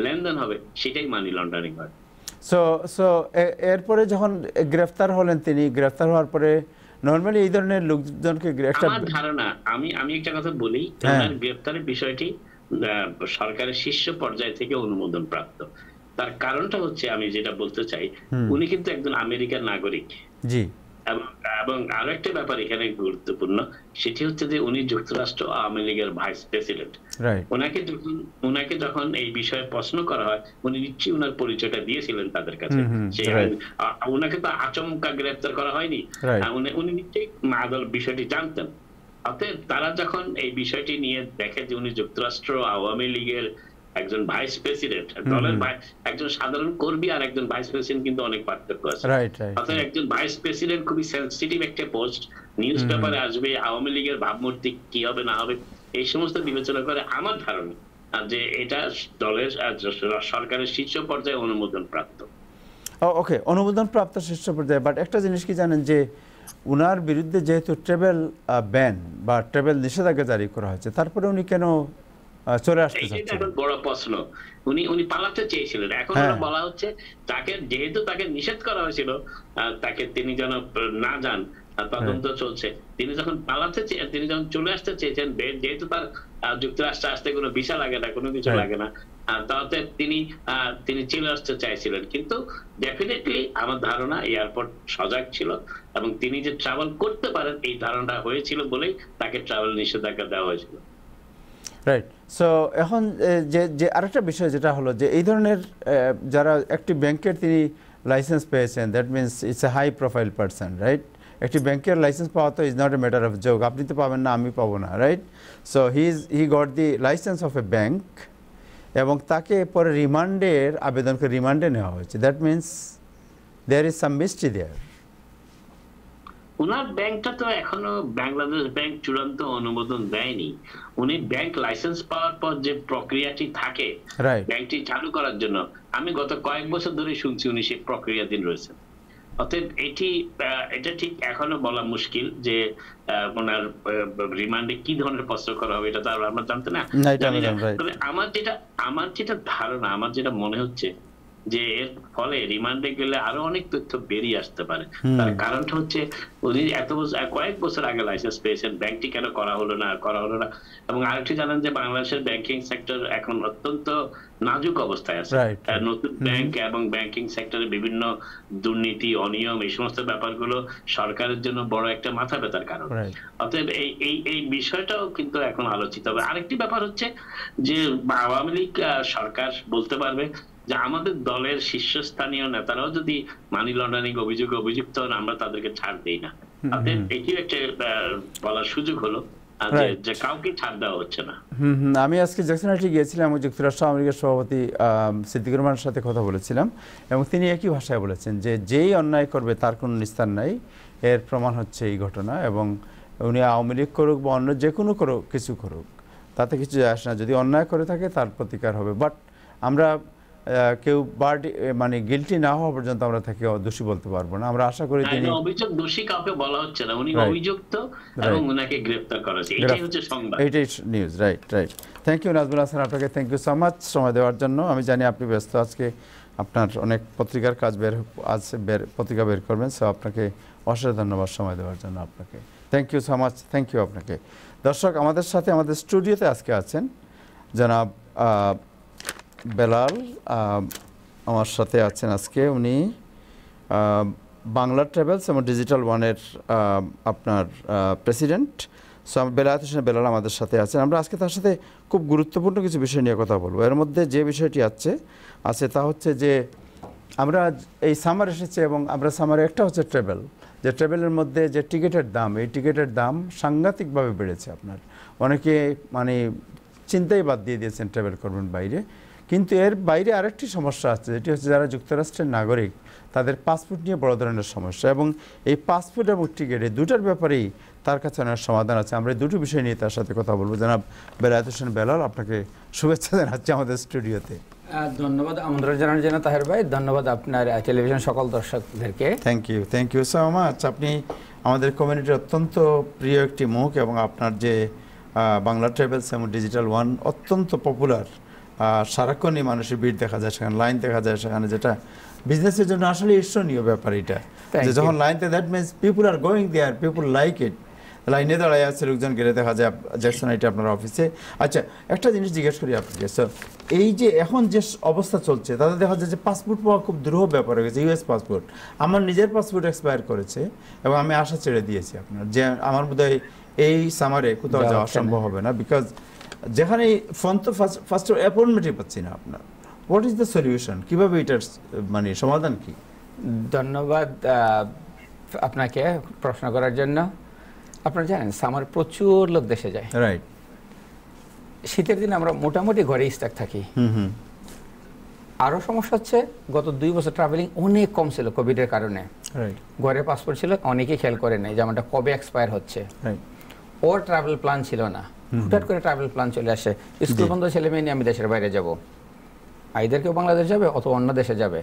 লেনদেন হবে সেটাই মানি লন্ডারিং হয়। সো সো এরপরে যখন গ্রেফতার হলেন তিনি গ্রেফতার হওয়ার পরে নর্মালি এই ধরনের লোকজনকে গ্রেফতার আমার ধারণা আমি আমি একটা কথা বলি হ্যাঁ। গ্রেফতারের বিষয়টি সরকারের শীর্ষ পর্যায় থেকে অনুমোদন প্রাপ্ত তার কারণটা হচ্ছে আমি যেটা বলতে চাই উনি কিন্তু একজন আমেরিকান নাগরিক। জি। এবং আরও একটা ব্যাপার এখানে গুরুত্বপূর্ণ সেটি হচ্ছে যে উনি যুক্তরাষ্ট্র আওয়ামী লীগের ভাইস প্রেসিডেন্ট। ওনাকে যখন ওনাকে যখন এই বিষয়ে প্রশ্ন করা হয় উনি নিশ্চয়ই ওনার পরিচয়টা দিয়েছিলেন তাদের কাছে। ওনাকে তো আচমকা গ্রেফতার করা হয়নি। উনি উনি নিশ্চয়ই আদালত বিষয়টি জানতেন। অতএব তারা যখন এই বিষয়টি নিয়ে দেখে যে উনি যুক্তরাষ্ট্র আওয়ামী লীগের একজন ভাইস প্রেসিডেন্ট দলের একজন সাধারণ কর্মী আর একজন ভাইস প্রেসিডেন্ট কিন্তু অনেক পার্থক্য আছে। অর্থাৎ একজন ভাইস প্রেসিডেন্ট খুবই সেন্সিটিভ একটা পোস্ট নিউজ পেপারে আসবে আওয়ামী লীগের ভাবমূর্তি কি হবে না হবে এই সমস্ত বিবেচনা করে আমার ধারণা যে এটা দলের সরকারের শীর্ষ পর্যায়ে অনুমোদন প্রাপ্ত ওকে অনুমোদন প্রাপ্ত শীর্ষ পর্যায়ে বাট একটা জিনিস কি জানেন যে উনার বিরুদ্ধে যেহেতু ট্রেভেল ব্যান বা ট্রেভেল নিষেধাজ্ঞা জারি করা হয়েছে তারপরে উনি কেন চলে আসতে চাচ্ছেন বড় প্রশ্ন। উনি উনি পালাতে চেয়েছিলেন। এখন হ্যাঁ। বলা হচ্ছে তাকে যেহেতু তাকে নিষেধ করা হয়েছিল তাকে তিনি যেন না যান আহ, তদন্ত চলছে। তিনি যখন পালাতে তিনি যখন চলে আসতে চেয়েছেন যেহেতু তার যুক্তরাষ্ট্রে আসতে কোনো ভিসা লাগে না কোনো কিছু হ্যাঁ। লাগে না তাতে তিনি আহ, তিনি চলে আসতে চাইছিলেন। কিন্তু ডেফিনেটলি আমার ধারণা এয়ারপোর্ট সজাগ ছিল এবং তিনি যে ট্রাভেল করতে পারেন এই ধারণা হয়েছিল বলেই তাকে ট্রাভেল নিষেধাজ্ঞা দেওয়া হয়েছিল। রাইট সো এখন যে যে আরেকটা বিষয় যেটা হলো যে এই ধরনের যারা একটি ব্যাংকের তিনি লাইসেন্স পেয়েছেন that means it's a high profile person right একটি ব্যাংকের লাইসেন্স পাওয়া তো is not a matter of joke আপনি তো পাবেন না, আমি পাবো না right so he is he got the license of a bank এবং তাকে পরে রিমান্ডের আবেদন করে রিমান্ডে নেওয়া হয়েছে। That means there is some mystery there ওনার ব্যাংকটা তো এখনও বাংলাদেশ ব্যাংক চূড়ান্ত অনুমোদন দেয়নি। উনি ব্যাংক লাইসেন্স পাওয়ার পর যে প্রক্রিয়াটি থাকে ব্যাংকটি চালু করার জন্য আমি গত কয়েক বছর ধরে শুনছি উনি সেই প্রক্রিয়াধীন রয়েছেন। অতএব এটি এটা ঠিক এখনও বলা মুশকিল যে ওনার রিমান্ডে কি ধরনের প্রশ্ন করা হবে এটা তো আর আমরা জানতে না। তবে আমার যেটা আমার যেটা ধারণা আমার যেটা মনে হচ্ছে যে এর ফলে রিমান্ডে গেলে আরও অনেক তথ্য বেরিয়ে আসতে পারে। তার কারণটা হচ্ছে উনি এত বছর কয়েক বছর আগে লাইসেন্স পেয়েছেন ব্যাংকটি কেন করা হলো না করা হলো না? এবং আরেকটি জানেন যে বাংলাদেশের ব্যাংকিং সেক্টর এখন অত্যন্ত নাজুক অবস্থায় আছে। নতুন ব্যাংক এবং ব্যাংকিং সেক্টরে বিভিন্ন দুর্নীতি অনিয়ম এই সমস্ত ব্যাপারগুলো সরকারের জন্য বড় একটা মাথা ব্যথার কারণ। অতএব এই এই এই বিষয়টাও কিন্তু এখন আলোচিত হবে। আরেকটি ব্যাপার হচ্ছে যে আওয়ামী লীগ সরকার বলতে পারবে যে আমাদের দলের শীর্ষস্থানীয় নেতারাও যদি মানি লন্ডারিং অভিযোগে অভিযুক্ত হন আমরা তাদেরকে ছাড় দেই না। এটিও একটা বলার সুযোগ হলো আহ, যে- Right. যে কাউকে ছাড় দেওয়া হচ্ছে না। হুম হুম। আমি আজকে গিয়েছিলাম যুক্তরাষ্ট্র আমেরিকার সভাপতি সিদ্দিকুর রহমানের সাথে কথা বলেছিলাম এবং তিনি একই ভাষায় বলেছেন যে যেই অন্যায় করবে তার কোনো নিস্তার নাই। এর প্রমাণ হচ্ছে এই ঘটনা এবং উনি আওয়ামী লীগ করুক বা অন্য যে কোনো করুক কিছু করুক তাতে কিছু যায় আসে না। যদি অন্যায় করে থাকে তার প্রতিকার হবে। বাট আমরা কেউ বার্ড মানে গিলটি না হওয়া পর্যন্ত আমরা তাকে দোষী বলতে পারব না। আমরা আশা করি তিনি অভিযোগ দোষী কাউকে বলা হচ্ছে না। উনি অভিযুক্ত এবং ওনাকে গ্রেফতার করা হয়েছে এটাই হচ্ছে সংবাদ। এইটাই news right right thank you Nazmul Hasan আপনাকে থ্যাংক ইউ সো মাচ সময় দেওয়ার জন্য। আমি জানি আপনি ব্যস্ত। আজকে আপনার অনেক পত্রিকার কাজ বের আজ বের পত্রিকা বের করবেন সো আপনাকে অশেষ ধন্যবাদ সময় দেওয়ার জন্য আপনাকে। Thank you so much thank you আপনাকে। দর্শক আমাদের সাথে আমাদের স্টুডিওতে আজকে আছেন জনাব বেলাল আমার সাথে আছেন আজকে উনি। বাংলা ট্রাভেলস এবং ডিজিটাল ওয়ানের আপনার প্রেসিডেন্ট। সো বেলায়েত হোসেন বেলাল আমাদের সাথে আছেন। আমরা আজকে তার সাথে খুব গুরুত্বপূর্ণ কিছু বিষয় নিয়ে কথা বলব। এর মধ্যে যে বিষয়টি আছে আছে তা হচ্ছে যে আমরা এই সামার এসেছে এবং আমরা সামারে একটা হচ্ছে ট্রাভেল। যে ট্রাভেলের মধ্যে যে টিকিটের দাম, এই টিকিটের দাম সাংঘাতিকভাবে বেড়েছে আপনার। অনেকে মানে চিন্তাই বাদ দিয়ে দিয়েছেন ট্রাভেল করবেন বাইরে। কিন্তু এর বাইরে আরেকটি সমস্যা আছে যেটি হচ্ছে যারা যুক্তরাষ্ট্রের নাগরিক তাদের পাসপোর্ট নিয়ে বড় ধরনের সমস্যা এবং এই পাসপোর্ট এবং টিকিট এই দুটার ব্যাপারেই তার কাছে অনেক সমাধান আছে। আমরা এই দুটো বিষয় নিয়ে তার সাথে কথা বলব। জনাব বেলায়েত হোসেন বেলাল আপনাকে শুভেচ্ছা জানাচ্ছি আমাদের স্টুডিওতে। ধন্যবাদ আমন্ত্রণ জানানোর জন্য তাহের ভাই। ধন্যবাদ আপনার টেলিভিশন সকল দর্শকদেরকে। Thank you thank you so much আপনি আমাদের কমিউনিটির অত্যন্ত প্রিয় একটি মুখ এবং আপনার যে বাংলা ট্রাভেলস এবং ডিজিটাল ওয়ান অত্যন্ত পপুলার সারাক্ষণই মানুষের ভিড় দেখা যায় সেখানে লাইন দেখা যায় সেখানে যেটা বিজনেসের জন্য আসলে ঈর্ষণীয় ব্যাপার এটা। যে. যখন লাইনতে that means people are going there people like it লাইনে দাঁড়ায় আছে লোকজন গেলে দেখা যায় জ্যাকসন আইটি আপনার অফিসে আচ্ছা একটা জিনিস জিজ্ঞেস করি আপনাকে। স্যার এই যে এখন যে অবস্থা চলছে তাতে দেখা যায় যে পাসপোর্ট পাওয়া খুব দুরূহ ব্যাপার হয়ে গেছে ইউএস পাসপোর্ট আমার নিজের পাসপোর্ট এক্সপায়ার করেছে এবং আমি আশা ছেড়ে দিয়েছি আপনার। যে আমার বোধহয় এই সামারে কোথাও যাওয়া। সম্ভব হবে না বিকজ যেখানে ফোন তো ফার্স্ট অ্যাপয়েন্টমেন্টই পাচ্ছি না আপনার হোয়াট ইজ দ্য সলিউশন কীভাবে এটার মানে সমাধান কি? ধন্যবাদ আপনাকে প্রশ্ন করার জন্য। আপনারা জানেন সামার প্রচুর লোক দেশে যায়। রাইট শীতের দিন আমরা মোটামুটি ঘরে স্টাক থাকি। হুম হুম। আরও সমস্যা হচ্ছে গত দুই বছর ট্রাভেলিং অনেক কম ছিল কোভিডের কারণে। রাইট ঘরে পাসপোর্ট ছিল অনেকেই খেয়াল করে নেই যেমনটা কবে এক্সপায়ার হচ্ছে। ওর ট্রাভেল প্ল্যান ছিল না। হুটহাট করে ট্রাভেল প্ল্যান চলে আসে। স্কুল বন্ধ ছেলে মেয়ে নিয়ে আমি দেশের বাইরে যাব। আইদার কেউ বাংলাদেশ যাবে অথবা অন্য দেশে যাবে?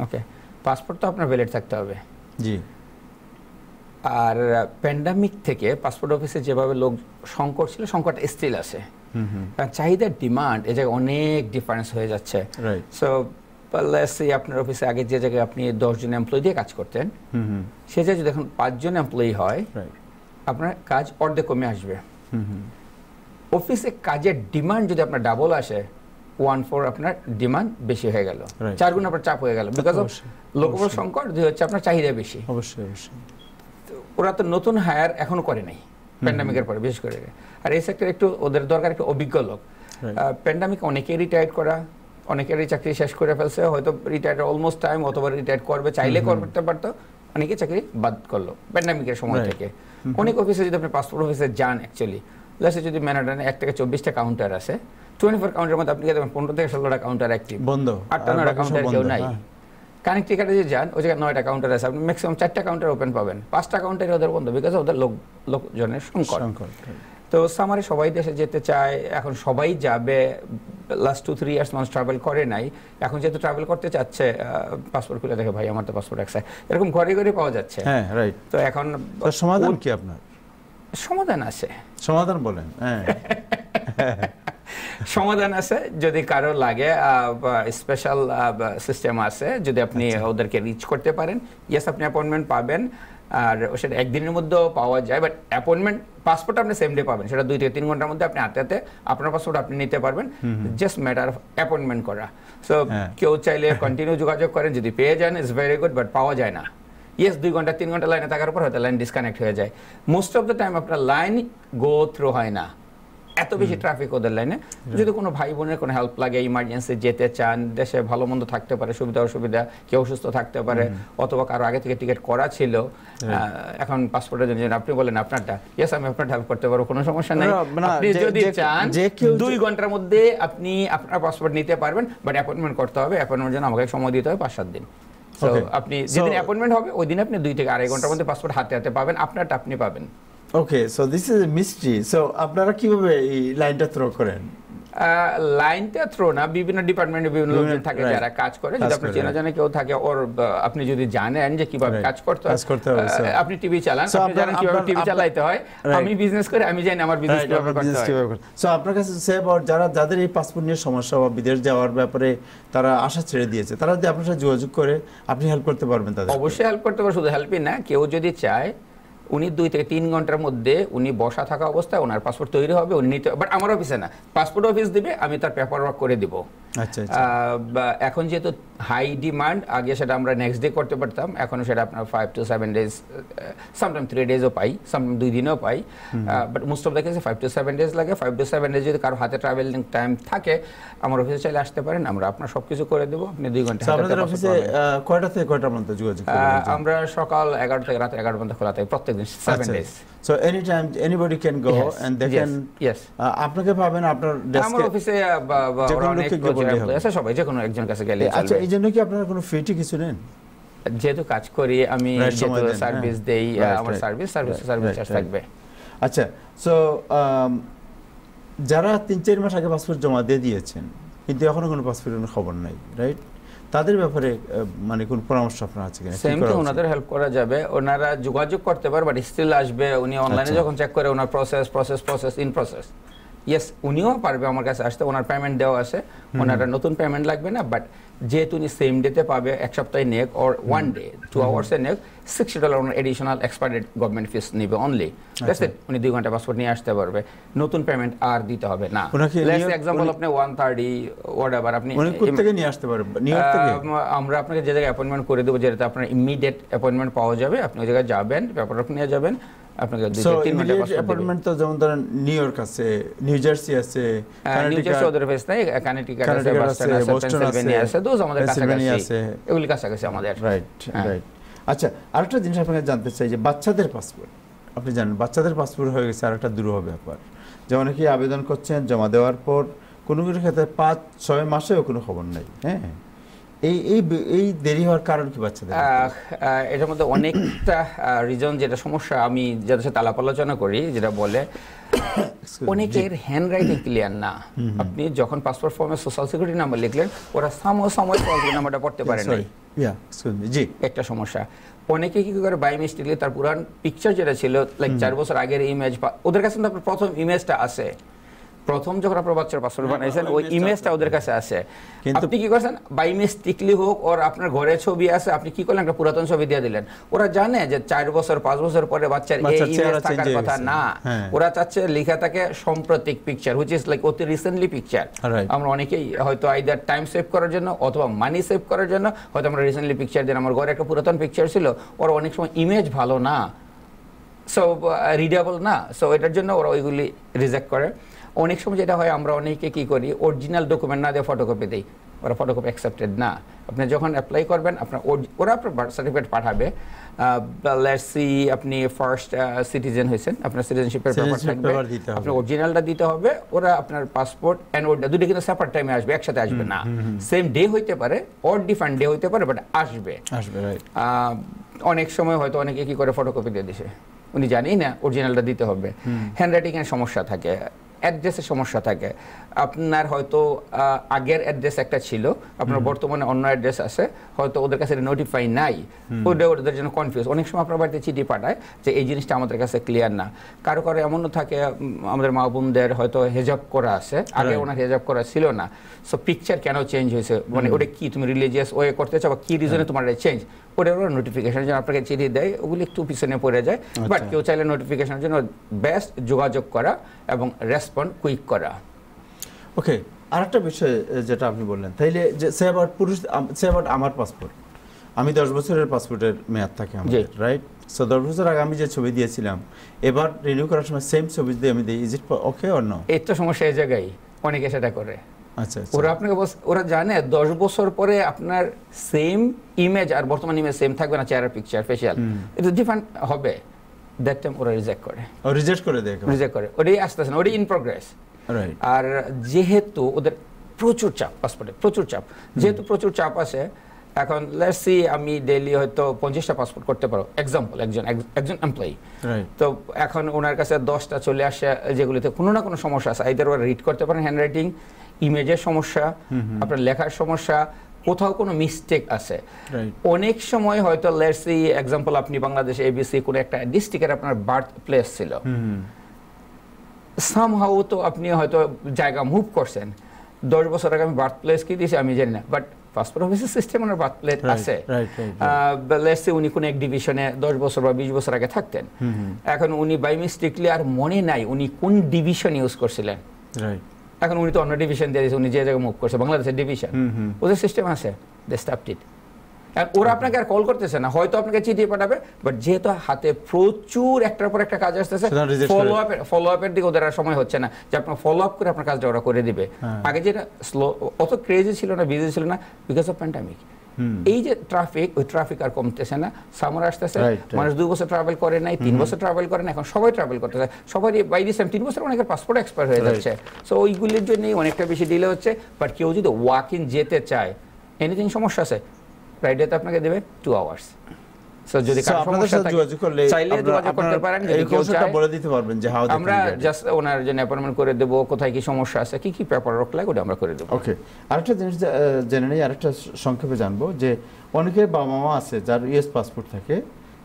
ওকে পাসপোর্ট তো আপনার ভ্যালিড থাকতে হবে। জি। আর প্যান্ডামিক থেকে পাসপোর্ট অফিসে যেভাবে লোক সংকট ছিল সংকট স্টিল আছে। হুম হুম। কারণ চাহিদার ডিমান্ড এ জায়গায় অনেক ডিফারেন্স হয়ে যাচ্ছে। রাইট সো সে আপনার অফিসে আগে যে জায়গায় আপনি দশজন এমপ্লয়ি দিয়ে কাজ করতেন হুম হুম। সে জায়গায় যদি এখন পাঁচজন এমপ্লয়ি হয় রাইট আপনার কাজ অর্ধেক কমে আসবে। হুম হুম। অফিসে কাজের ডিমান্ড যদি আপনার ডাবল আসে ওয়ান ফোর আপনার ডিমান্ড বেশি হয়ে গেল। চার গুণ আপনার চাপ হয়ে গেল বিকজ অফ লোকবল সংকট দুই হচ্ছে আপনার চাহিদা বেশি। অবশ্যই অবশ্যই। ওরা তো নতুন হায়ার এখনও করে নাই প্যান্ডামিকের পরে বিশেষ করে। আর এই সেক্টর একটু ওদের দরকার একটু অভিজ্ঞ লোক। প্যান্ডামিক অনেকেই রিটায়ার করা অনেকেরই চাকরি শেষ করে ফেলছে হয়তো রিটায়ার অলমোস্ট টাইম অথবা রিটায়ার করবে চাইলে করতে পারতো অনেকে চাকরি বাদ করল প্যান্ডামিকের সময় থেকে। অনেক অফিসে যদি আপনি পাসপোর্ট অফিসে যান অ্যাকচুয়ালি লাস্টে যদি ম্যানাডানে এক থেকে চব্বিশটা কাউন্টার আছে টোয়েন্টি ফোর কাউন্টারের মধ্যে আপনি দেখবেন পনেরো থেকে ষোলোটা কাউন্টার অ্যাক্টিভ বন্ধ। আটটা নয়টা কাউন্টার কেউ নাই। হ্যাঁ। কানেক্টিকাটে যে যান ওই জায়গায় নয়টা কাউন্টার আছে। আপনি ম্যাক্সিমাম চারটা কাউন্টার ওপেন পাবেন। পাঁচটা কাউন্টারে ওদের বন্ধ বিকজ ওদের লোক লোকজনের সংকট। সংকট, তো সামারে সবাই দেশে যেতে চায় এখন সবাই যাবে। লাস্ট টু থ্রি ইয়ার্স মানুষ ট্রাভেল করে নাই। এখন যেহেতু ট্রাভেল করতে চাচ্ছে পাসপোর্ট খুলে দেখে ভাই আমার তো পাসপোর্ট আছে এরকম ঘরে ঘরে পাওয়া যাচ্ছে। হ্যাঁ রাইট তো এখন সমাধান কি আপনার? সমাধান আছে। সমাধান বলেন হ্যাঁ। সমাধান আছে যদি কারও লাগে স্পেশাল সিস্টেম আছে যদি আপনি আচ্ছা। ওদেরকে রিচ করতে পারেন। ইয়েস আপনি অ্যাপয়েন্টমেন্ট পাবেন আর সেটা একদিনের মধ্যেও পাওয়া যায় বাট অ্যাপয়েন্টমেন্ট পাসপোর্ট আপনি সেম ডে পাবেন। সেটা দুই থেকে তিন ঘণ্টার মধ্যে আপনি হাতে হাতে আপনার পাসপোর্ট আপনি নিতে পারবেন। জাস্ট ম্যাটার অফ অ্যাপয়েন্টমেন্ট করা। সো হ্যাঁ। কেউ চাইলে কন্টিনিউ যোগাযোগ করেন যদি পেয়ে যান ইটস ভেরি গুড বাট পাওয়া যায় না। ইয়েস দুই ঘণ্টা তিন ঘণ্টা লাইনে থাকার পর হয়তো লাইন ডিসকানেক্ট হয়ে যায়। মোস্ট অফ দ্য টাইম আপনার লাইন গো থ্রু হয় না। এত বেশি ট্রাফিক ওদের লাইনে যদি কোনো ভাই বোনের কোনো হেল্প লাগে ইমার্জেন্সি যেতে চান দেশে ভালো মন্দ থাকতে পারে সুবিধা অসুবিধা কেউ অসুস্থ থাকতে পারে অথবা কারও আগে থেকে টিকিট করা ছিল এখন পাসপোর্টের জন্য আপনি বলেন আপনারটা। ইয়েস আমি আপনার হেল্প করতে পারব কোনো সমস্যা নাই। আপনি যদি চান দুই ঘণ্টার মধ্যে আপনি আপনার পাসপোর্ট নিতে পারবেন বাট অ্যাপয়েন্টমেন্ট করতে হবে অ্যাপয়েন্টমেন্ট জন্য আমাকে সময় দিতে হবে পাঁচ সাত দিন। Okay. আপনি যেদিন অ্যাপয়েন্টমেন্ট হবে ওই দিন আপনি দুই থেকে আড়াই ঘণ্টার মধ্যে পাসপোর্ট হাতে হাতে পাবেন আপনারটা আপনি পাবেন। Okay so this is mystery so আপনারা কীভাবে এই লাইনটা থ্রো করেন? লাইনটা থ্রো না বিভিন্ন ডিপার্টমেন্টে বিভিন্ন লোকজন থাকে যারা কাজ করে। যদি আপনার করে, চেনা জানা কেউ থাকে ওর আপনি যদি জানেন যে কীভাবে কাজ করতে so- আপনি টিভি চালান আপনি জানেন কীভাবে টিভি হয়। আমি বিজনেস করে আমি জানি আমার বিজনেস কীভাবে করতে হয়। So আপনার কাছে সে যারা যাদের এই পাসপোর্ট নিয়ে সমস্যা বা বিদেশ যাওয়ার ব্যাপারে তারা আশা ছেড়ে দিয়েছে তারা যদি আপনার সাথে যোগাযোগ করে আপনি হেল্প করতে পারবেন তাদের অবশ্যই হেল্প করতে পারে শুধু হেল্পই না কেউ যদি চায় উনি দুই থেকে তিন ঘণ্টার মধ্যে উনি বসা থাকা অবস্থায় ওনার পাসপোর্ট তৈরি হবে, উনি নিতে বাট আমার অফিসে না। পাসপোর্ট অফিস দিবে, আমি তার পেপার ওয়ার্ক করে দিব। আচ্ছা আচ্ছা। এখন যেহেতু হাই ডিমান্ড আগে সেটা আমরা নেক্সট ডে করতে পারতাম। এখন সেটা আপনার five to seven days sometime three ডেজও পাই সামটাইম দুই দিনও পাই। বাট মোস্ট অফ দ্য কেসে ফাইভ টু সেভেন ডেজ লাগে। ফাইভ টু সেভেন ডেজ যদি কারও হাতে ট্রাভেলিং টাইম থাকে আমার অফিসে চাইলে আসতে পারেন আমরা আপনার সব কিছু করে দেবো। আপনি দুই ঘণ্টা আপনাদের অফিসে কয়টা থেকে মধ্যে যোগাযোগ আমরা সকাল এগারো থেকে রাত এগারো পর্যন্ত খোলা থাকে প্রত্যেক দিন seven days so any time anybody can go and they can yes আপনাকে পাবেন আপনার আমার ডেস্কে অফিসে যে কোনো অনেক। আছে সবাই যে কোনো একজন কাছে গেলে আচ্ছা এই জন্য কি আপনারা কোনো ফিটি কিছু নেন যেহেতু কাজ করি আমি যেহেতু সার্ভিস হ্যাঁ। দেই আমার সার্ভিস সার্ভিস সার্ভিস চার্জ. থাকবে আচ্ছা সো যারা তিন চার মাস আগে পাসপোর্ট জমা দিয়ে দিয়েছেন কিন্তু এখনও কোনো পাসপোর্টের খবর নাই রাইট তাদের ব্যাপারে মানে কোন পরামর্শ আপনার আছে কিনা? সেম তো ওনাদের হেল্প করা যাবে। ওনারা যোগাযোগ করতে পারে বাট স্টিল আসবে। উনি অনলাইনে আচ্ছা। যখন চেক করে ওনার process process process in process yes উনিও পারবে আমার কাছে আসতে। ওনার পেমেন্ট দেওয়া আছে। ওনারা নতুন পেমেন্ট লাগবে না বাট যেহেতু উনি সেম ডেতে পাবে এক সপ্তাহে next or one day two আওয়ার্সে next sixty dollar owner additional expired government fees only only. উনি দুই ঘণ্টা পাসপোর্ট নিয়ে আসতে পারবে। নতুন পেমেন্ট আর দিতে হবে না। এক্সাম্পল আপনি ওয়ান থার্টি ওয়াট এভার আপনি নিয়ে আসতে পারবেন আমরা আপনাকে যে জায়গায় অ্যাপয়েন্টমেন্ট করে দেবো যেটাতে আপনার ইমিডিয়েট অ্যাপয়েন্টমেন্ট পাওয়া যাবে আপনি ওই জায়গায় যাবেন পেপার নিয়ে যাবেন আপনাকে দুই তিন ঘণ্টা ইমিডিয়েট অ্যাপয়েন্টমেন্ট তো যেমন ধরেন নিউ ইয়র্ক আছে নিউ জার্সি আছে নিউ জার্সি ওদের ফেস নাই কানেটিকাট আছে কানেটিকাট বস্টন আছে, আছে পেনসিলভেনিয়া আছে, আছে দোজ আমাদের কাছাকাছি। আছে। এগুলি কাছাকাছি আমাদের। রাইট হ্যাঁ। রাইট আচ্ছা আরেকটা জিনিস আপনাকে জানতে চাই যে বাচ্চাদের পাসপোর্ট আপনি জানেন বাচ্চাদের পাসপোর্ট হয়ে গেছে আরেকটা দুরূহ ব্যাপার। যেমন কি আবেদন করছেন জমা দেওয়ার পর কোনো কোনো ক্ষেত্রে পাঁচ ছয় মাসেও কোনো খবর নাই হ্যাঁ? এই এই এই দেরি হওয়ার কারণ কি বাচ্চাদের এটার মধ্যে অনেকটা রিজন যেটা সমস্যা আমি যাদের সাথে আলাপ আলোচনা করি যেটা বলে অনেকের হ্যান্ড রাইটিং ক্লিয়ার না। আপনি যখন পাসপোর্ট ফর্মে সোশ্যাল সিকিউরিটি নাম্বার লিখলেন ওরা সামো সময় সোশ্যাল নাম্বারটা পড়তে পারে me. জি। একটা সমস্যা। অনেকে কি করে বাই মিস্টেকলি তার পুরান পিকচার যেটা ছিল লাইক চার বছর আগের ইমেজ ওদের কাছে আপনার প্রথম ইমেজটা আছে। প্রথম যখন আপনার বাচ্চার পাসপোর্ট হ্যাঁ, বানাইছেন ওই ইমেজটা ওদের কাছে আছে। কিন্তু- আপনি কি করছেন? বাই মিস্টেকলি হোক ওর আপনার ঘরে ছবি আছে আপনি কি করলেন? একটা পুরাতন ছবি দিয়ে দিলেন। ওরা জানে যে চার বছর পাঁচ বছর পরে বাচ্চার এই ইমেজ থাকার কথা না। হ্যাঁ। ওরা চাচ্ছে লেখা থাকে সাম্প্রতিক পিকচার হুইচ ইজ লাইক অতি রিসেন্টলি পিকচার আমরা অনেকেই হয়তো আইদার টাইম সেভ করার জন্য অথবা মানি সেভ করার জন্য হয়তো আমরা রিসেন্টলি পিকচার দিন আমার ঘরে একটা পুরাতন পিকচার ছিল ওর অনেক সময় ইমেজ ভালো না। সো রিডেবল না। সো এটার জন্য ওরা ওইগুলি রিজেক্ট করে। অনেক সময় যেটা হয় আমরা অনেকে কি করি অরিজিনাল ডকুমেন্ট না দিয়ে ফটোকপি দিই। ওরা ফটোকপি অ্যাকসেপ্টেড না। আপনি যখন অ্যাপ্লাই করবেন আপনার ওরা আপনার বার্থ সার্টিফিকেট পাঠাবে। লেটস সি আপনি ফার্স্ট সিটিজেন হয়েছেন আপনার সিটিজেনশিপের থাকবে। আপনার অরিজিনালটা দিতে হবে ওরা আপনার পাসপোর্ট অ্যান্ড ওটা দুটো কিন্তু সেপারেট টাইমে আসবে একসাথে আসবে না। সেম ডে হইতে পারে অর ডিফারেন্ট ডে হইতে পারে বাট আসবে। অনেক সময় হয়তো অনেকে কি করে ফটোকপি দিয়ে দিছে। উনি জানেই না অরিজিনালটা দিতে হবে। হ্যান্ডরাইটিং এর সমস্যা থাকে। অ্যাড্রেসের সমস্যা থাকে। আপনার হয়তো আগের অ্যাড্রেস একটা ছিল আপনার বর্তমানে অন্য অ্যাড্রেস আছে হয়তো ওদের কাছে নোটিফাই নাই। ওটা ওদের জন্য কনফিউজ অনেক সময় আপনার বাড়িতে চিঠি পাঠায় যে এই জিনিসটা আমাদের কাছে ক্লিয়ার না। কারও কারও এমনও থাকে আমাদের মা বোনদের হয়তো হেজাব করা আছে। আগে ওনার হেজাব করা ছিল না। সো পিকচার কেন চেঞ্জ হয়েছে? মানে ওটা কি? তুমি রিলিজিয়াস ওয়ে করতে চাও বা কি রিজনে তোমার চেঞ্জ ওটার ওরা নোটিফিকেশন জন্য আপনাকে চিঠি দেয়। ওগুলি একটু পিছনে পড়ে যায়। বাট আচ্ছা। কেউ চাইলে নোটিফিকেশনের জন্য বেস্ট যোগাযোগ করা এবং রেসপন্ড কুইক করা। ওকে আরেকটা বিষয় যেটা আপনি বললেন। তাইলে যে সে আবার পুরুষ সে আবার আমার পাসপোর্ট আমি দশ বছরের পাসপোর্টের মেয়াদ থাকে আমাদের রাইট সো দশ বছর আগে আমি যে ছবি দিয়েছিলাম এবার রিনিউ করার সময় সেম ছবি দিয়ে আমি দিই is it okay or no এই তো সমস্যা এই জায়গায় অনেকে সেটা করে। আচ্ছা আচ্ছা। ওরা আপনাকে ওরা জানে দশ বছর পরে আপনার সেম ইমেজ আর বর্তমান ইমেজ সেম থাকবে না চেহারা পিকচার ফেশিয়াল এটা ডিফারেন্ট হবে। দ্যাট টাইম ওরা রিজেক্ট করে। রিজেক্ট করে দেয় রিজেক্ট করে। ওটাই আসতেছে না ওটাই ইন প্রোগ্রেস আর যেহেতু ওদের প্রচুর চাপ পাসপোর্টে প্রচুর চাপ। যেহেতু প্রচুর চাপ আছে এখন লেটসি আমি ডেইলি হয়তো পঞ্চাশটা পাসপোর্ট করতে পারো। এক্সাম্পল একজন একজন এমপ্লয়ি রাইট তো এখন ওনার কাছে দশটা চলে আসে যেগুলিতে কোনো না কোনো সমস্যা আছে। আইদার ওরা রিড করতে পারেন হ্যান্ড রাইটিং ইমেজের সমস্যা আপনার লেখার সমস্যা কোথাও কোনো মিস্টেক আছে। রাইট অনেক সময় হয়তো লেটসি এক্সাম্পল আপনি বাংলাদেশে এবিসি কোনো একটা ডিস্ট্রিক্টের আপনার বার্থ প্লেস ছিল সামহাও তো আপনি হয়তো জায়গা মুভ করছেন। দশ বছর আগে আমি বার্থ প্লেস কি দিয়েছি আমি জানি না বাট পাসপোর্ট অফিসের সিস্টেম ওনার বার্থ প্লেস আছে। লেসে উনি কোনো এক ডিভিশনে দশ বছর বা বিশ বছর আগে থাকতেন। এখন উনি বাই মিস্টেকলি আর মনে নাই উনি কোন ডিভিশন ইউজ করছিলেন। এখন উনি তো অন্য ডিভিশন দিয়ে দিয়েছে উনি যে জায়গায় মুভ করছে বাংলাদেশের ডিভিশন। ওদের সিস্টেম আছে দে আর ওরা আপনাকে আর কল করতেছে না। হয়তো আপনাকে চিঠি পাঠাবে বাট যেহেতু হাতে প্রচুর একটার পর একটা কাজ আসতেছে ফলো আপের ফলো আপের দিকে ওদের আর সময় হচ্ছে না যে আপনার ফলো আপ করে আপনার কাজটা ওরা করে দিবে। হ্যাঁ। আগে যেটা স্লো অত ক্রেজি ছিল না বিজি ছিল না বিকজ অফ প্যান্ডামিক এই যে ট্রাফিক ওই ট্রাফিক আর কমতেছে না সামার আসতেছে. মানুষ দুই বছর ট্রাভেল করে নাই তিন বছর ট্রাভেল করে না এখন সবাই ট্রাভেল করতেছে। সবাই বাই দিস তিন বছর অনেকের পাসপোর্ট এক্সপায়ার হয়ে. যাচ্ছে। সো ওইগুলির জন্যই অনেকটা বেশি ডিলে হচ্ছে বাট কেউ যদি ওয়াক ইন যেতে চায় এনিথিং সমস্যা আছে ফ্রাইডেতে আপনাকে দেবে টু আওয়ার্স যদি সমস্যা যোগাযোগ করলে চাইলে যোগাযোগ করতে পারেন যদি কেউ চায়। বলে দিতে পারবেন যে হাউ আমরা জাস্ট ওনার জন্য অ্যাপয়েন্টমেন্ট করে দেবো কোথায় কি সমস্যা আছে কি কি পেপার রক লাগে ওটা আমরা করে দেবো। ওকে আরেকটা জিনিস জেনে নেই আরেকটা সংক্ষেপে জানব যে অনেকের বাবা মা আছে যার ইউএস পাসপোর্ট থাকে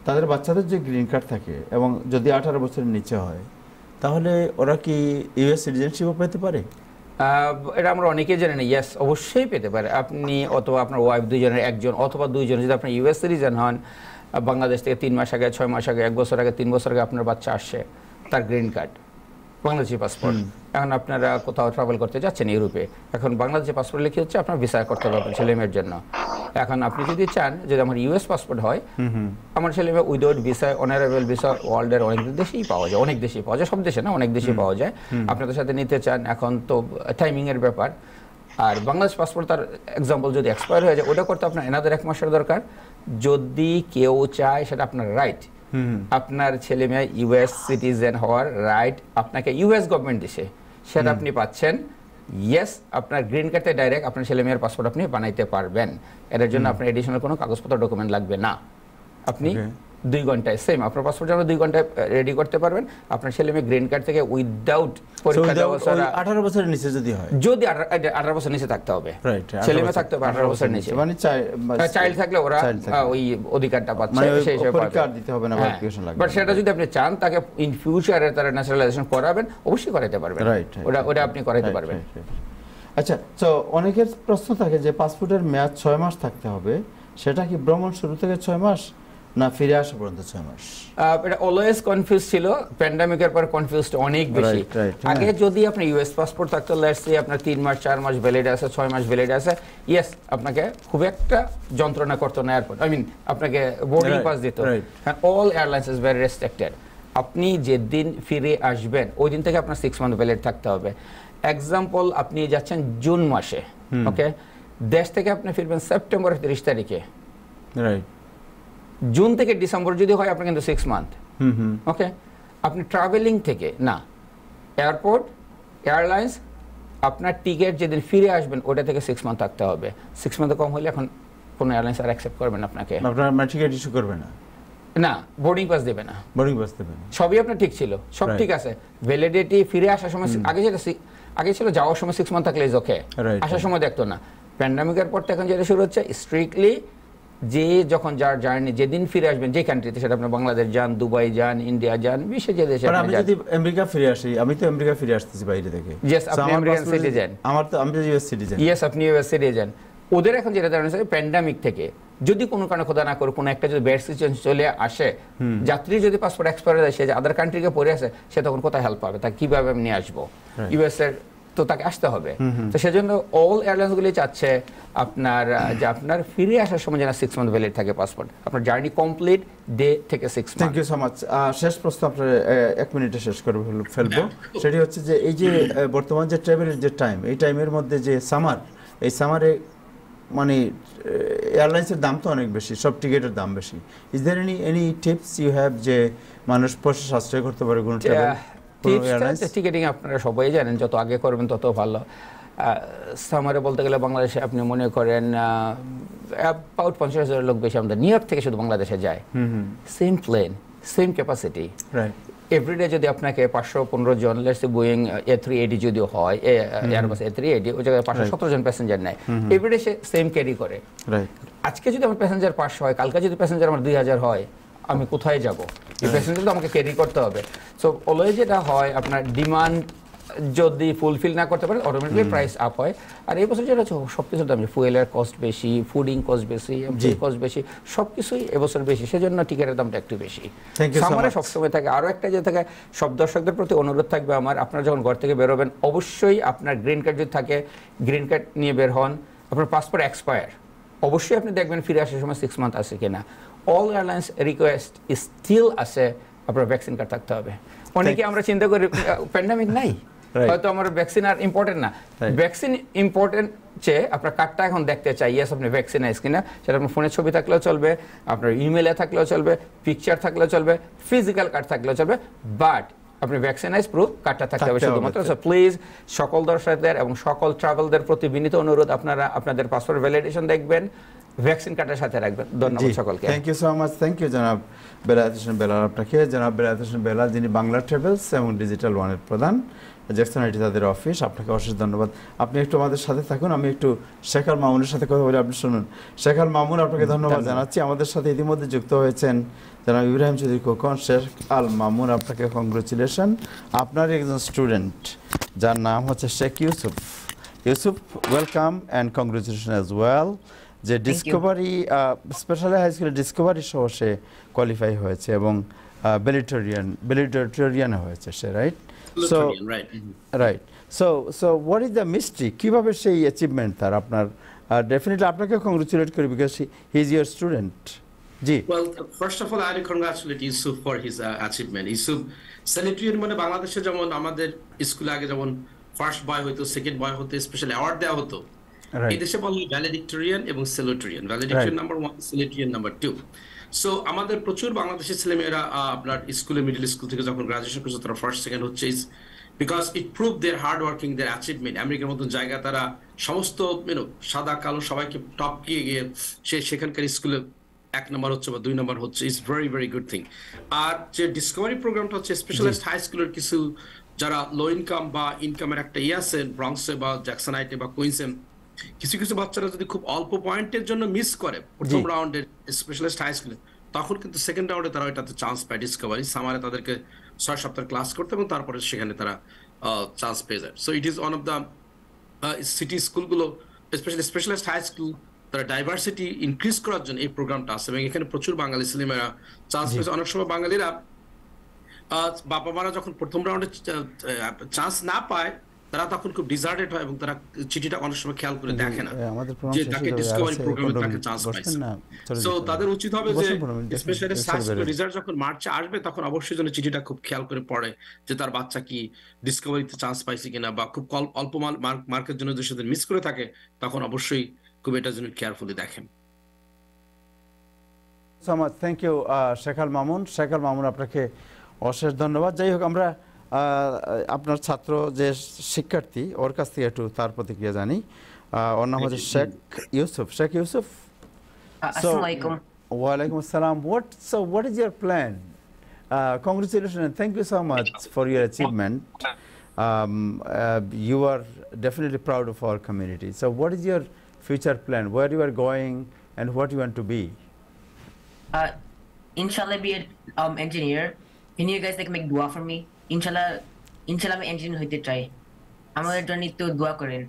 তাদের বাচ্চাদের যে গ্রিন কার্ড থাকে এবং যদি আঠারো বছরের নিচে হয় তাহলে ওরা কি ইউএস সিটিজেনশিপও পেতে পারে? এটা আমরা অনেকেই জানি না। ইয়াস অবশ্যই পেতে পারে। আপনি অথবা আপনার ওয়াইফ দুইজনের একজন অথবা দুইজন, যদি আপনি ইউএস সিটিজেন হন বাংলাদেশ থেকে তিন মাস আগে, ছয় মাস আগে, এক বছর আগে, তিন বছর আগে আপনার বাচ্চা আসে তার গ্রিন কার্ড বাংলাদেশি পাসপোর্ট এখন আপনারা কোথাও ট্রাভেল করতে যাচ্ছেন ইউরোপে এখন বাংলাদেশি পাসপোর্ট লিখে হচ্ছে আপনার ভিসা করতে হবে ছেলে মেয়ের জন্য। এখন আপনি যদি চান যদি আমার ইউএস পাসপোর্ট হয় আমার ছেলে মেয়ে উইদাউট ভিসা অনারেবল ভিসা ওয়ার্ল্ডের অনেক দেশেই পাওয়া যায় অনেক দেশেই পাওয়া যায় সব দেশে না অনেক দেশেই পাওয়া যায়। আপনাদের সাথে নিতে চান এখন তো টাইমিং এর ব্যাপার। আর বাংলাদেশ পাসপোর্ট তার এক্সাম্পল যদি এক্সপায়ার হয়ে যায় ওটা করতে আপনার এনাদের এক মাসের দরকার। যদি কেউ চায় সেটা আপনার রাইট আপনার ছেলে মেয়ে ইউএস সিটিজেন হওয়ার রাইট আপনাকে ইউএস গভর্নমেন্ট দিছে সেটা আপনি পাচ্ছেন। ইয়েস আপনার গ্রিন কার্ডে ডাইরেক্ট আপনার ছেলে মেয়ের পাসপোর্ট আপনি বানাইতে পারবেন। এটার জন্য আপনার এডিশনাল কোনো কাগজপত্র ডকুমেন্ট লাগবে না। আপনি. দুই ঘন্টায় সেম আপনার পাসপোর্ট জমা দুই ঘন্টায় রেডি করতে পারবেন আপনার ছেলে মেয়ে গ্রিন কার্ড থেকে উইদাউট পরীক্ষা আঠারো বছরের নিচে যদি হয় যদি আঠারো বছর নিচে থাকতে হবে ছেলে মেয়ে থাকতে হবে আঠারো বছর নিচে মানে চাইল্ড থাকলে ওরা child থাকলে। আহ, ওই অধিকারটা পাচ্ছে মানে সেই হিসেবে পরীক্ষা পাবে। আর দিতে হবে না, হ্যাঁ। সেটা যদি আপনি চান তাকে ইন ফিউচারে তারা করাবেন অবশ্যই করাতে পারবেন. ওটা ওটা আপনি করাতে পারবেন. আচ্ছা তো অনেকের প্রশ্ন থাকে যে পাসপোর্টের মেয়াদ ছয় মাস থাকতে হবে সেটা কি ভ্রমণ শুরু থেকে ছয় মাস না ফিরে আসা পর্যন্ত ছয় মাস। এটা অলওয়েজ কনফিউজ ছিল। প্যান্ডামিকের পর কনফিউজড অনেক বেশি। আগে যদি আপনি ইউএস পাসপোর্ট থাকতো লেটস সে আপনার তিন মাস চার মাস ভ্যালিড আছে ছয় মাস ভ্যালিড আছে ইয়েস আপনাকে খুব একটা যন্ত্রণা করতো না এয়ারপোর্ট আই মিন আপনাকে বোর্ডিং পাস দিত। All airlines is very restricted আপনি যেদিন ফিরে আসবেন ওই দিন থেকে আপনার সিক্স মান্থ ভ্যালিড থাকতে হবে। এক্সাম্পল আপনি যাচ্ছেন জুন মাসে ওকে দেশ থেকে আপনি ফিরবেন সেপ্টেম্বরের তিরিশ তারিখে। রাইট জুন থেকে ডিসেম্বর যদি হয় আপনার কিন্তু সিক্স মান্থ ওকে আপনি ট্রাভেলিং থেকে না এয়ারপোর্ট এয়ারলাইন্স আপনার টিকিট যেদিন ফিরে আসবেন ওটা থেকে সিক্স মান্থ থাকতে হবে। সিক্স মান্থ কম হলে এখন কোনো এয়ারলাইন্স আর অ্যাকসেপ্ট করবেন আপনাকে। আপনার টিকিট ইস্যু করবে না। না বোর্ডিং পাস দেবে না। বোর্ডিং বাস দেবে না। সবই আপনার ঠিক ছিল সব ঠিক আছে। ভ্যালিডিটি ফিরে আসার সময় আগে যেটা আগে ছিল যাওয়ার সময় সিক্স মান্থ থাকলে ইজ ওকে আসার সময় দেখতো না। প্যান্ডামিকের পর তো এখন যেটা শুরু হচ্ছে স্ট্রিক্টলি যে যখন যার জার্নি যেদিন ফিরে আসবেন যে কান্ট্রিতে সেটা আপনি বাংলাদেশ যান দুবাই যান ইন্ডিয়া যান বিশ্বে যে দেশে আমি যদি আমেরিকা ফিরে আসি আমি তো আমেরিকা ফিরে আসতেছি বাইরে থেকে। So আপনি আমার American passport- citizen. আমার তো আমি তো ইউএস সিটিজেন ইয়েস আপনি ইউএস সিটিজেন ওদের এখন যেটা জানা যাচ্ছে প্যান্ডামিক থেকে যদি কোনো কারণে খোদা না করে কোনো একটা যদি ব্যাড সিচুয়েশন চলে আসে যাত্রী যদি পাসপোর্ট এক্সপায়ার হয়ে যায় সে যে আদার কান্ট্রিকে পড়ে আছে সে তখন কোথায় হেল্প পাবে? তা কীভাবে আমি নিয়ে আসব? ইউএস এর তো তাকে আসতে হবে। তো সেজন্য অল এয়ারলাইন্স গুলি চাচ্ছে আপনার যে আপনার ফিরে আসার সময় যেন সিক্স মান্থ ভ্যালিড থাকে পাসপোর্ট আপনার জার্নি কমপ্লিট ডে থেকে six thank you so much শেষ প্রশ্ন আপনার এক মিনিটে শেষ করে ফেলব। সেটি হচ্ছে যে এই যে বর্তমান যে ট্রাভেলের যে টাইম এই টাইমের মধ্যে যে সামার এই সামারে মানে এয়ারলাইন্সের দাম তো অনেক বেশি সব টিকিটের দাম বেশি। Is there any any tips you have যে মানুষ পয়সা সাশ্রয় করতে পারে কোনো টিকেটিং আপনারা সবাই জানেন যত আগে করবেন তত ভালো। সামারে বলতে গেলে বাংলাদেশে আপনি মনে করেন অ্যাবাউট পঞ্চাশ হাজার লোক বেশি আমাদের নিউ ইয়র্ক থেকে শুধু বাংলাদেশে যায়। Same plane same capacity everyday যদি আপনাকে পাঁচশো পনেরো জন let's Boeing A three eighty যদি হয় এয়ারবাস এ থ্রি এডি ওই জায়গায় পাঁচশো সতেরো জন প্যাসেঞ্জার নেয়। এভরিডে সে সেম ক্যারি করে। আজকে যদি আমার প্যাসেঞ্জার পাঁচশো হয় কালকে যদি প্যাসেঞ্জার আমার দুই হাজার হয় আমি কোথায় যাব? এই প্যাসেঞ্জার তো আমাকে ক্যারি করতে হবে। সো অলওয়েজ যেটা হয় আপনার ডিমান্ড যদি ফুলফিল না করতে পারে অটোমেটিকলি প্রাইস আপ হয়। আর এই বছর যেটা হচ্ছে সব কিছুর দাম ফুয়েলের কস্ট বেশি ফুডিং কস্ট বেশি কস্ট বেশি সব কিছুই এবছর বেশি। সেজন্য টিকিটের দামটা একটু বেশি। সামারে. সবসময় থাকে। আরও একটা যে থাকে সব দর্শকদের প্রতি অনুরোধ থাকবে আমার আপনারা যখন ঘর থেকে বেরোবেন অবশ্যই আপনার গ্রিন কার্ড যদি থাকে গ্রিন কার্ড নিয়ে বের হন। আপনার পাসপোর্ট এক্সপায়ার অবশ্যই আপনি দেখবেন ফিরে আসার সময় সিক্স মান্থ আছে কিনা। অল এয়ারলাইন্স রিকোয়েস্ট স্টিল আছে আপনার ভ্যাকসিন কার্ড থাকতে হবে অনেকে আমরা চিন্তা করি প্যান্ডামিক নাই. হয়তো আমার ভ্যাকসিন আর ইম্পর্টেন্ট না। ভ্যাকসিন ইম্পর্টেন্ট চেয়ে আপনার কার্ডটা এখন দেখতে চাই ইয়েস আপনি ভ্যাকসিনাইজ কিনা? সেটা আপনার ফোনের ছবি থাকলেও চলবে আপনার ইমেলে থাকলেও চলবে পিকচার থাকলেও চলবে ফিজিক্যাল কার্ড থাকলেও চলবে বাট আপনি ভ্যাকসিনাইজ প্রুফ কার্ডটা থাকতে হবে শুধুমাত্র। প্লিজ সকল দর্শকদের এবং সকল ট্রাভেলদের প্রতি বিনীত অনুরোধ আপনারা আপনাদের পাসপোর্ট ভ্যালিডেশন দেখবেন। ভ্যাকসিন কার্ডের সাথে রাখবেন। ধন্যবাদ সকলকে। Thank you so much thank you জনাব বেলায়েত হোসেন বেলাল আপনাকে জনাব বেলায়েত হোসেন বেলাল যিনি বাংলা ট্রাভেলস এবং ডিজিটাল ওয়ানের প্রধান জ্যাকসন আইটি তাদের অফিস আপনাকে অশেষ ধন্যবাদ। আপনি একটু আমাদের সাথে থাকুন আমি একটু শেখার মামুনের সাথে কথা বলি আপনি শুনুন। শেখার মামুন আপনাকে ধন্যবাদ জানাচ্ছি। আমাদের সাথে ইতিমধ্যে যুক্ত হয়েছেন জনাব ইব্রাহিম চৌধুরী খোকন শেখ আল মামুন আপনাকে কংগ্রেচুলেশন আপনার একজন স্টুডেন্ট যার নাম হচ্ছে Sheikh Yusuf. Yusuf welcome and congratulation as well যে ডিসকভারি স্পেশালি হাই স্কুলে ডিসকভারি সহ সে কোয়ালিফাই হয়েছে এবং বেলিটোরিয়ান বেলিটোরিয়ান হয়েছে সে right so right so so what is the mystery কীভাবে সেই অ্যাচিভমেন্ট তার আপনার? ডেফিনেটলি আপনাকে কংগ্রেচুলেট করি because he is your student G. Well, first of all, I congratulate Yusuf for his uh, achievement. Yusuf, মানে বাংলাদেশে যেমন আমাদের স্কুলে আগে যেমন ফার্স্ট বয় হতো সেকেন্ড বয় হতো স্পেশাল অ্যাওয়ার্ড দেওয়া হতো. এই দেশে বলা হয় ভ্যালেডিক্টোরিয়ান এবং salutatorian valedictorian number one salutatorian number two so আমাদের প্রচুর বাংলাদেশের ছেলেমেয়েরা আপনার স্কুলে মিডল স্কুল থেকে যখন গ্রাজুয়েশন করছে তারা ফার্স্ট সেকেন্ড হচ্ছে। Because it prove their hard working their achievement আমেরিকার মতন জায়গা তারা সমস্ত ইউনো সাদা কালো সবাইকে টপ গিয়ে গিয়ে সে সেখানকার স্কুলে এক নম্বর হচ্ছে বা দুই নম্বর হচ্ছে। Is very very good thing আর যে ডিসকভারি প্রোগ্রামটা হচ্ছে স্পেশালাইজড হাই স্কুলের কিছু যারা লো ইনকাম বা ইনকামের একটা ইয়ে আছে ব্রংসে বা জ্যাকসনাইটে বা কুইন্সে কিছু কিছু বাচ্চারা যদি খুব অল্প পয়েন্টের জন্য মিস করে প্রথম রাউন্ডের স্পেশালিস্ট হাই স্কুলে তখন কিন্তু সেকেন্ড রাউন্ডে তারা এটাতে চান্স পায় ডিসকভারি সামারে তাদেরকে ছয় সপ্তাহ ক্লাস করতে এবং তারপরে সেখানে তারা চান্স পেয়ে যায়। So it is one of the city স্কুলগুলো স্পেশালি স্পেশালিস্ট হাই স্কুল তারা ডাইভার্সিটি ইনক্রিজ করার জন্য এই প্রোগ্রামটা আছে এবং এখানে প্রচুর বাঙালি ছেলেমেয়েরা চান্স পেয়েছে। অনেক সময় বাঙালিরা বাবা মারা যখন প্রথম রাউন্ডে চান্স না পায় তারা তখন খুব ডিজার্টেড হয় এবং তারা চিঠিটা অনেক সময় খেয়াল করে দেখে না যে তাকে ডিসকভারি প্রোগ্রামে তাকে চান্স পাইছে। সো তাদের উচিত হবে যে স্পেশালি সায়েন্স রেজাল্ট যখন মার্চে আসবে তখন অবশ্যই যেন চিঠিটা খুব খেয়াল করে পড়ে যে তার বাচ্চা কি ডিসকভারিতে চান্স পাইছে কিনা বা খুব অল্প মার্কের জন্য যদি সেদিন মিস করে থাকে তখন অবশ্যই খুব এটা যেন কেয়ারফুলি দেখেন। So much thank you Shekhal Mamun. Shekhal Mamun আপনাকে অশেষ ধন্যবাদ। যাই হোক আমরা আপনার ছাত্র যে শিক্ষার্থী ওর কাছ থেকে একটু তার প্রতিক্রিয়া জানি আহ, ওর নাম হচ্ছে Sheikh Yusuf Sheikh Yusuf Uh, So- Assalamu alaikum. Walaikum assalam. What so what is your plan? Uh, congratulations and thank you so much for your achievement. Um, uh, you are definitely proud of our community. So what is your future plan? Where you are going and what you want to be? Uh, inshallah, be an um, engineer. Can you guys like make dua for me? আমি হইতে চাই। আমাদের জন্য একটু দোয়া করেন।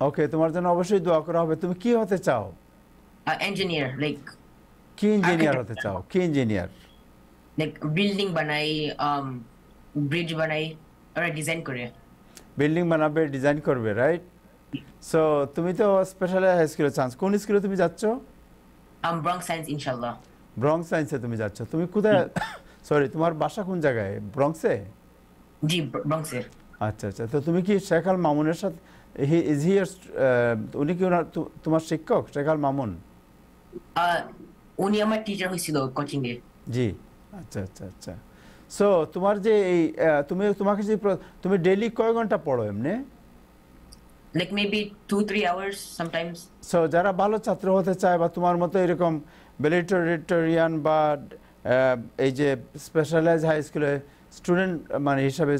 ওকে তোমার জন্য অবশ্যই দোয়া করা হবে। তুমি কি হতে চাও? engineer like কি ইঞ্জিনিয়ার হতে চাও? কি ইঞ্জিনিয়ার like building বানাই um bridge বানাই ওরা ডিজাইন করে। বিল্ডিং বানাবে ডিজাইন করবে রাইট সো তুমি তো স্পেশাল হাই স্কুলে চান্স কোন স্কুলে তুমি যাচ্ছ? Um Bronx science inshallah ব্রঙ্ক সায়েন্সে তুমি যাচ্ছ। তুমি কোথায়? সরি তোমার বাসা কোন জায়গায়? ব্রঙ্কসে জি আচ্ছা আচ্ছা। তো তুমি কি শেখাল মামুনের সাথে হি ইজ উনি কি ওনার তোমার শিক্ষক শেখাল মামুন? Uh, উনি আমার টিচার হয়েছিল কোচিং এ জি আচ্ছা আচ্ছা আচ্ছা। সো তোমার যে এই তুমি তোমাকে যে তুমি ডেইলি কয় ঘণ্টা পড়ো এমনি? Like maybe two three hours sometimes so যারা ভালো ছাত্র হতে চায় বা তোমার মতো এরকম ভ্যালিটোরিয়ান বা এই যে স্পেশালাইজ হাই স্কুলে স্টুডেন্ট মানে হিসাবে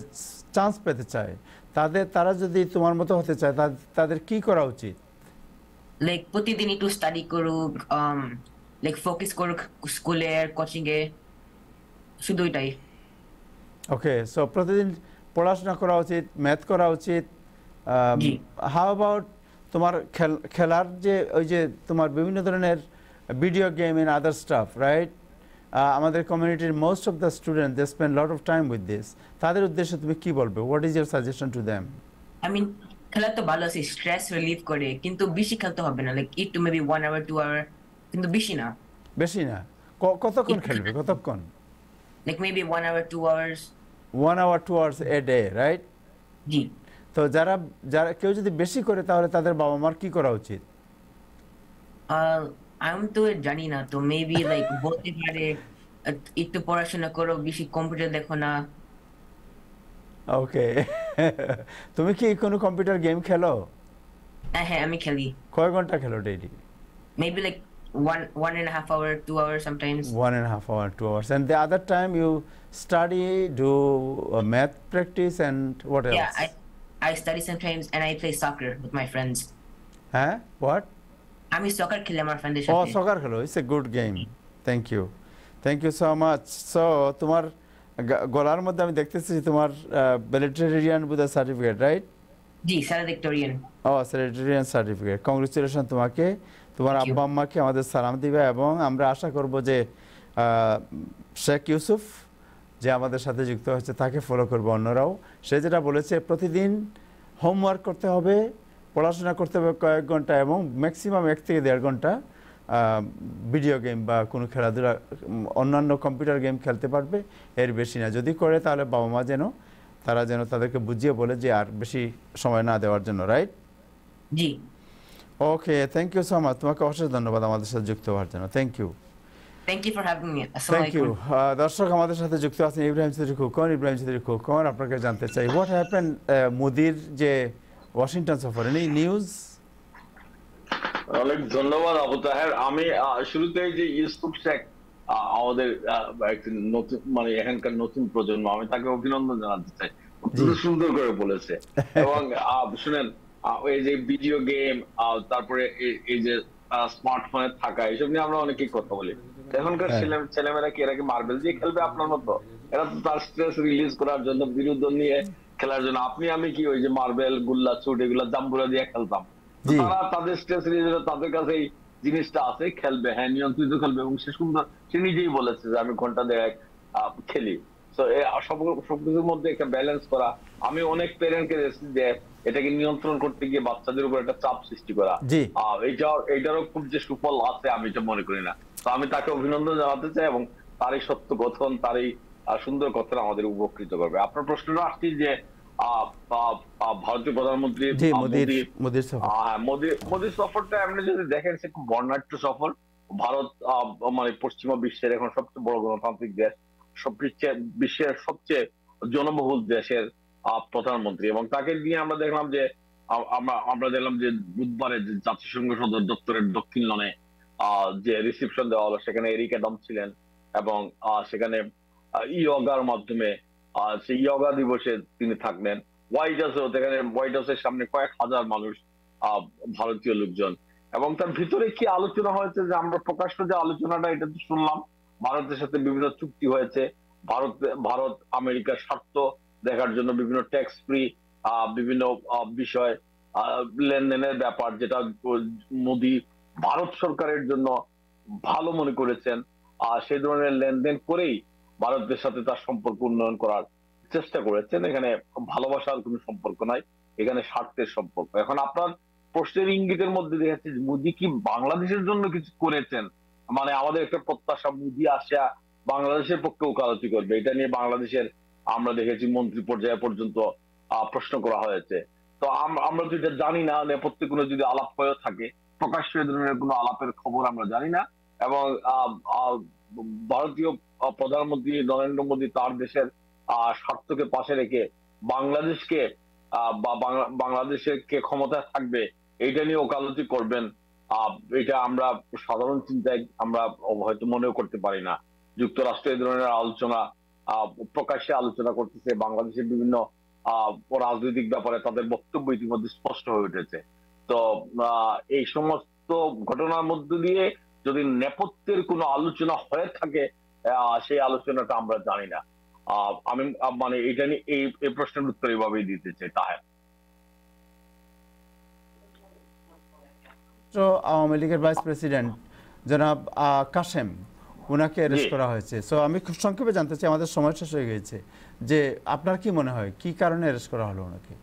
চান্স পেতে চায়। তাদের তারা যদি তোমার মতো হতে চায় তাদের কি করা উচিত? লাইক প্রতিদিন একটু স্টাডি করুক um লাইক ফোকাস করুক স্কুলে কোচিং এ শুধু এটাই ওকে সো প্রতিদিন পড়াশোনা করা উচিত ম্যাথ করা উচিত হাউ অ্যাবাউট তোমার খেল- খেলার যে ওই যে তোমার বিভিন্ন ধরনের video game in other stuff right আমাদের কমিউনিটির most of the student they spend lot of time with this তাদের উদ্দেশ্যে তুমি কি বলবে? What is your suggestion to them I mean খেলা তো ভালো আছে স্ট্রেস রিলিভ করে কিন্তু বেশি খেলতে হবে না like it to maybe one hour two hour কিন্তু বেশি না। বেশি না? কতক্ষণ খেলবে? কতক্ষণ? Like maybe one hour two hours one hour two hours a day right জি। তো যারা যারা কেউ যদি বেশি করে তাহলে তাদের বাবা মার কি করা উচিত? আমি তো জানি না তো মেবি লাইক বলতে পারে একটু পড়াশোনা করো বেশি কম্পিউটার দেখো না ওকে তুমি কি কোনো কম্পিউটার গেম খেলো হ্যাঁ হ্যাঁ আমি খেলি কয় ঘণ্টা খেলো daily maybe like one one and half hour two hour sometimes one and a half hour, two hours. And the other time you study, do uh, math practice, and what else? Yeah, I I study sometimes and I play soccer with my friends. Huh? What? আমি সকার খেলি আমার ফ্রেন্ডের সাথে soccer খেলো. It's a good game. Thank you. Thank you so much. So, তোমার গলার মধ্যে আমি দেখতেছি তোমার ভ্যালিটেরিয়ান বুধ সার্টিফিকেট রাইট জি স্যালাডিক্টোরিয়ান ও সেক্রেটারিয়ান সার্টিফিকেট কংগ্রেচুলেশন তোমাকে তোমার আব্বা আম্মাকে আমাদের সালাম দিবে এবং আমরা আশা করব যে শেখ ইউসুফ যে আমাদের সাথে যুক্ত হয়েছে তাকে ফলো করব অন্যরাও সে যেটা বলেছে প্রতিদিন হোমওয়ার্ক করতে হবে পড়াশোনা করতে হবে কয়েক ঘণ্টা এবং ম্যাক্সিমাম এক থেকে দেড় ঘণ্টা ভিডিও গেম বা কোনো খেলাধুলা অন্যান্য কম্পিউটার গেম খেলতে পারবে এর বেশি না। যদি করে তাহলে বাবা মা যেন তারা যেন তাদেরকে বুঝিয়ে বলে যে আর বেশি সময় না দেওয়ার জন্য right G. Okay thank you so much তোমাকে অশেষ ধন্যবাদ আমাদের সাথে যুক্ত হওয়ার জন্য। Thank you thank you for having me আসসালামু থ্যাংক ইউ দর্শক আমাদের সাথে যুক্ত আছেন ইব্রাহিম চৌধুরী খোকন। ইব্রাহিম চৌধুরী খোকন আপনাকে জানতে চাই হোয়াট হ্যাপেন মোদির যে ওয়াশিংটন সফর এনি নিউজ অনেক ধন্যবাদ আবু তাহের। আমি আহ, শুরুতেই যে ইউসুফ শেখ আমাদের নতুন মানে এখানকার নতুন প্রজন্ম আমি তাকে অভিনন্দন জানাতে চাই। সুন্দর করে বলেছে। এবং শুনেন এই যে ভিডিও গেম তারপরে এই- এই যে স্মার্টফোনে থাকা এসব নিয়ে আমরা অনেকেই কথা বলি। এখনকার হ্যাঁ। ছেলে ছেলেমেয়েরা কি এরা কি মার্বেল দিয়ে খেলবে আপনার মতো? এরা তো তার স্ট্রেস রিলিজ করার জন্য বিরুদ্ধ নিয়ে খেলার জন্য। আপনি আমি কি ওই যে মার্বেল গুল্লা চুট এগুলো জাম্বুরা দিয়ে খেলতাম? তারা তাদের স্ট্রেস রিলিজ তাদের কাছে এই জিনিসটা আছে খেলবে হ্যাঁ নিয়ন্ত্রিত খেলবে এবং সে সুন্দর সে নিজেই বলেছে যে আমি ঘণ্টা আহ, খেলি। তো সব সবকিছুর মধ্যে একটা ব্যালেন্স করা। আমি অনেক প্যারেন্টকে দেখছি যে এটাকে নিয়ন্ত্রণ করতে গিয়ে বাচ্চাদের উপর একটা চাপ সৃষ্টি করা। এইটার এইটারও খুব যে সুফল আছে আমি এটা মনে করি না। তো আমি তাকে অভিনন্দন জানাতে চাই এবং তার এই সত্য কথন তার এই আহ, সুন্দর কথা আমাদের উপকৃত করবে। আপনার প্রশ্নটা আসছি যে ভারতীয় প্রধানমন্ত্রী মোদির হ্যাঁ মোদি মোদির সফরটা এমনি যদি দেখেন সে খুব বর্ণাঢ্য সফর। ভারত মানে পশ্চিমা বিশ্বের এখন সবচেয়ে বড় গণতান্ত্রিক দেশ সব বিশ্বের সবচেয়ে জনবহুল দেশের আহ, প্রধানমন্ত্রী। এবং তাকে নিয়ে আমরা দেখলাম যে আমরা আমরা দেখলাম যে বুধবারে জাতিসংঘ সদর দপ্তরের দক্ষিণ লনে আহ, যে রিসিপশন দেওয়া হলো সেখানে এরিক অ্যাডাম ছিলেন এবং আহ, সেখানে ইয়োগার মাধ্যমে সেই ইয়োগা দিবসে তিনি থাকলেন। হোয়াইট হাউসেও সেখানে হোয়াইট হাউসের সামনে কয়েক হাজার মানুষ ভারতীয় লোকজন। এবং তার ভিতরে কি আলোচনা হয়েছে যে আমরা প্রকাশ্য যে আলোচনাটা, এটা তো শুনলাম, ভারতের সাথে বিভিন্ন চুক্তি হয়েছে, ভারত ভারত, আমেরিকার স্বার্থ দেখার জন্য বিভিন্ন ট্যাক্স ফ্রি বিভিন্ন বিষয় লেনদেনের ব্যাপার যেটা মোদি ভারত সরকারের জন্য ভালো মনে করেছেন। সেই ধরনের লেনদেন করেই ভারতের সাথে তার সম্পর্ক উন্নয়ন করার চেষ্টা করেছেন। এখানে ভালোবাসার কোনো সম্পর্ক নাই, এখানে স্বার্থের সম্পর্ক। এখন আপনার প্রশ্নের ইঙ্গিতের মধ্যে দেখাচ্ছে মোদি কি বাংলাদেশের জন্য কিছু করেছেন? মানে আমাদের একটা প্রত্যাশা, মোদি আসা বাংলাদেশের পক্ষে ওকালতি করবে। এটা নিয়ে বাংলাদেশের আমরা দেখেছি মন্ত্রী পর্যায়ে পর্যন্ত প্রশ্ন করা হয়েছে। তো আমরা তো এটা জানি না, নেপথ্যে কোনো যদি আলাপ হয়ে থাকে, প্রকাশ্য ধরনের কোনো আলাপের খবর আমরা জানি না। এবং ভারতীয় প্রধানমন্ত্রী নরেন্দ্র মোদী তার দেশের স্বার্থকে পাশে রেখে বাংলাদেশকে বাংলাদেশের কে ক্ষমতায় থাকবে, এইটা নিয়ে ওকালতি করবেন। এটা আমরা সাধারণ চিন্তায় আমরা হয়তো মনেও করতে পারি না। যুক্তরাষ্ট্র এই ধরনের আলোচনা প্রকাশ্যে আলোচনা করতেছে, বাংলাদেশের বিভিন্ন রাজনৈতিক ব্যাপারে তাদের বক্তব্য ইতিমধ্যে স্পষ্ট হয়ে উঠেছে। তো এই সমস্ত ঘটনার মধ্য দিয়ে যদি নেপথ্যের কোনো আলোচনা হয়ে থাকে সেই আলোচনাটা আমরা জানি না। আমি মানে এটা নিয়ে এই প্রশ্নের উত্তর এইভাবেই দিতে চাই তাহের। আওয়ামী লীগের ভাইস প্রেসিডেন্ট জনাব কাশেম ওনাকে অ্যারেস্ট করা হয়েছে। সো আমি খুব সংক্ষেপে জানতে চাই আমাদের সময় শেষ হয়ে গেছে যে আপনার কি মনে হয় কি কারণে অ্যারেস্ট করা হলো ওনাকে?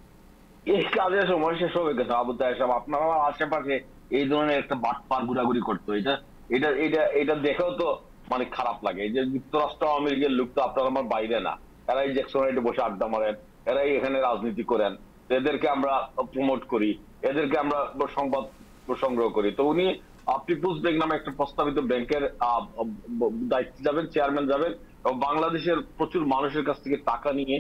এই কাজের সময় শেষ হবে গেছে আবু তাহের সাহেব আপনারা আশেপাশে এই ধরনের একটা বাটপার ঘোরাঘুরি করতো। এটা এটা এটা এটা দেখেও তো মানে খারাপ লাগে। যে যুক্তরাষ্ট্র আওয়ামী লীগের লোক তো আপনার আমার বাইরে না। এরা এই জ্যাকসনাইটে বসে আড্ডা মারেন, এরাই এখানে রাজনীতি করেন। এদেরকে আমরা প্রমোট করি, এদেরকে আমরা সংবাদ সংগ্রহ করি। তো উনি পিপুলস ব্যাংক নামে একটা প্রস্তাবিত ব্যাংকের দায়িত্ব যাবেন চেয়ারম্যান যাবেন, এবং বাংলাদেশের প্রচুর মানুষের কাছ থেকে টাকা নিয়ে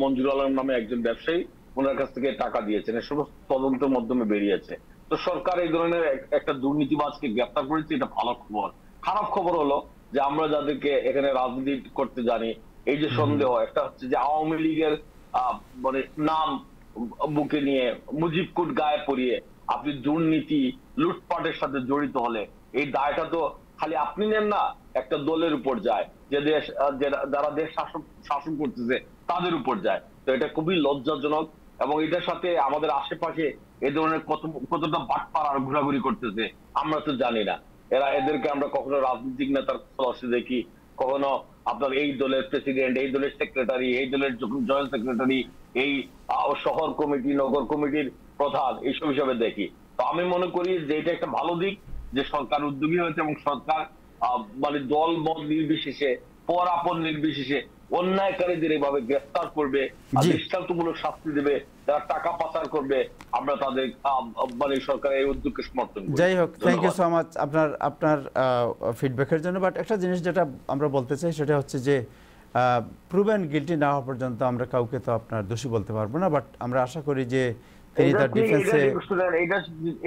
মঞ্জুর আলম নামে একজন ব্যবসায়ী ওনার কাছ থেকে টাকা দিয়েছেন। এ সমস্ত তদন্তের মাধ্যমে বেরিয়েছে। তো সরকার এই ধরনের একটা দুর্নীতিবাজকে গ্রেপ্তার করেছে, এটা ভালো খবর। খারাপ খবর হলো যে আমরা যাদেরকে এখানে রাজনীতি করতে জানি এই যে সন্দেহ একটা হচ্ছে যে আওয়ামী লীগের মানে নাম বুকে নিয়ে মুজিব কুট গায়ে পরিয়ে আপনি দুর্নীতি লুটপাটের সাথে জড়িত হলে এই দায়টা তো খালি আপনি নেন না একটা দলের উপর যায়। যে দেশ যারা দেশ শাসন শাসন করতেছে তাদের উপর যায়। তো এটা খুবই লজ্জাজনক এবং এটার সাথে আমাদের আশেপাশে এ ধরনের কত কতটা বাটপাড়া আর ঘোরাঘুরি করতেছে আমরা তো জানি না। এরা এদেরকে আমরা কখনো রাজনৈতিক নেতার খোলসে দেখি, কখনো আপনার এই দলের প্রেসিডেন্ট এই দলের সেক্রেটারি এই দলের জয়েন্ট সেক্রেটারি এই শহর কমিটি, নগর কমিটির প্রধান, এইসব হিসাবে দেখি। তো আমি মনে করি যে এটা একটা ভালো দিক, যে সরকার উদ্যোগী হয়েছে এবং সরকার মানে দল মত নির্বিশেষে পর আপন নির্বিশেষে অন্যায়কারীদের এইভাবে গ্রেফতার করবে দৃষ্টান্তমূলক শাস্তি দেবে যারা টাকা পাচার করবে আমরা তাদের মানে সরকারের এই উদ্যোগকে সমর্থন করি। যাই হোক থ্যাংক ইউ সো মাচ আপনার আপনার ফিডব্যাকের জন্য বাট একটা জিনিস যেটা আমরা বলতে চাই সেটা হচ্ছে যে প্রুভেন গিলটি না হওয়া পর্যন্ত আমরা কাউকে তো আপনার দোষী বলতে পারব না বাট আমরা আশা করি যে তিনি তার ডিফেন্সে এটা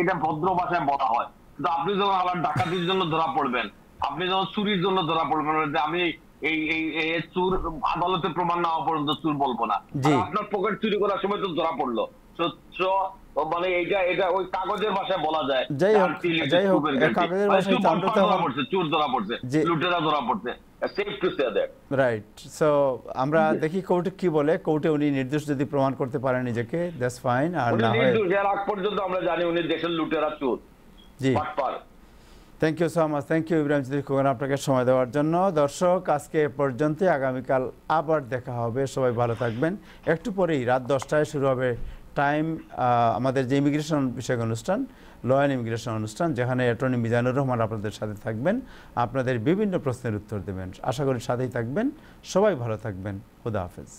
এটা ভদ্র ভাষায় বলা হয়। কিন্তু আপনি যখন আবার ডাকাতির জন্য ধরা পড়বেন আপনি যখন চুরির জন্য ধরা পড়বেন যে আমি এই এই চুর আদালতে প্রমাণ না হওয়া পর্যন্ত চুর বলব না। আপনার পকেট চুরি করার সময় তো ধরা পড়ল। মানে এটা এটা ওই কাগজের ভাষায় বলা যায়। যাই হোক, যাই হোক, চুরের এ guilty। কাগজের মানে ভাষায় আমরা ধরা পড়ছে চুর ধরা পড়ছে লুটেরা ধরা পড়ছে। Safe to say that right so আমরা দেখি কোর্টে কি বলে। কোর্টে উনি নির্দোষ যদি প্রমাণ করতে পারেন নিজেকে দ্যাটস ফাইন আর না হয় পর্যন্ত আমরা জানি উনি দেশের লুটেরা চোর। জি। Thank you so much thank you Ibrahim Chowdhury Khokon আপনাকে সময় দেওয়ার জন্য। দর্শক, আজকে এ পর্যন্ত আগামীকাল আবার দেখা হবে। সবাই ভালো থাকবেন। একটু পরেই রাত দশটায় শুরু হবে টাইম আমাদের যে ইমিগ্রেশন বিষয়ক অনুষ্ঠান, ল অ্যান্ড ইমিগ্রেশন অনুষ্ঠান, যেখানে অ্যাটর্নি মিজানুর রহমান আপনাদের সাথে থাকবেন। আপনাদের বিভিন্ন প্রশ্নের উত্তর দেবেন। আশা করি সাথেই থাকবেন। সবাই ভালো থাকবেন। খুদা হাফেজ।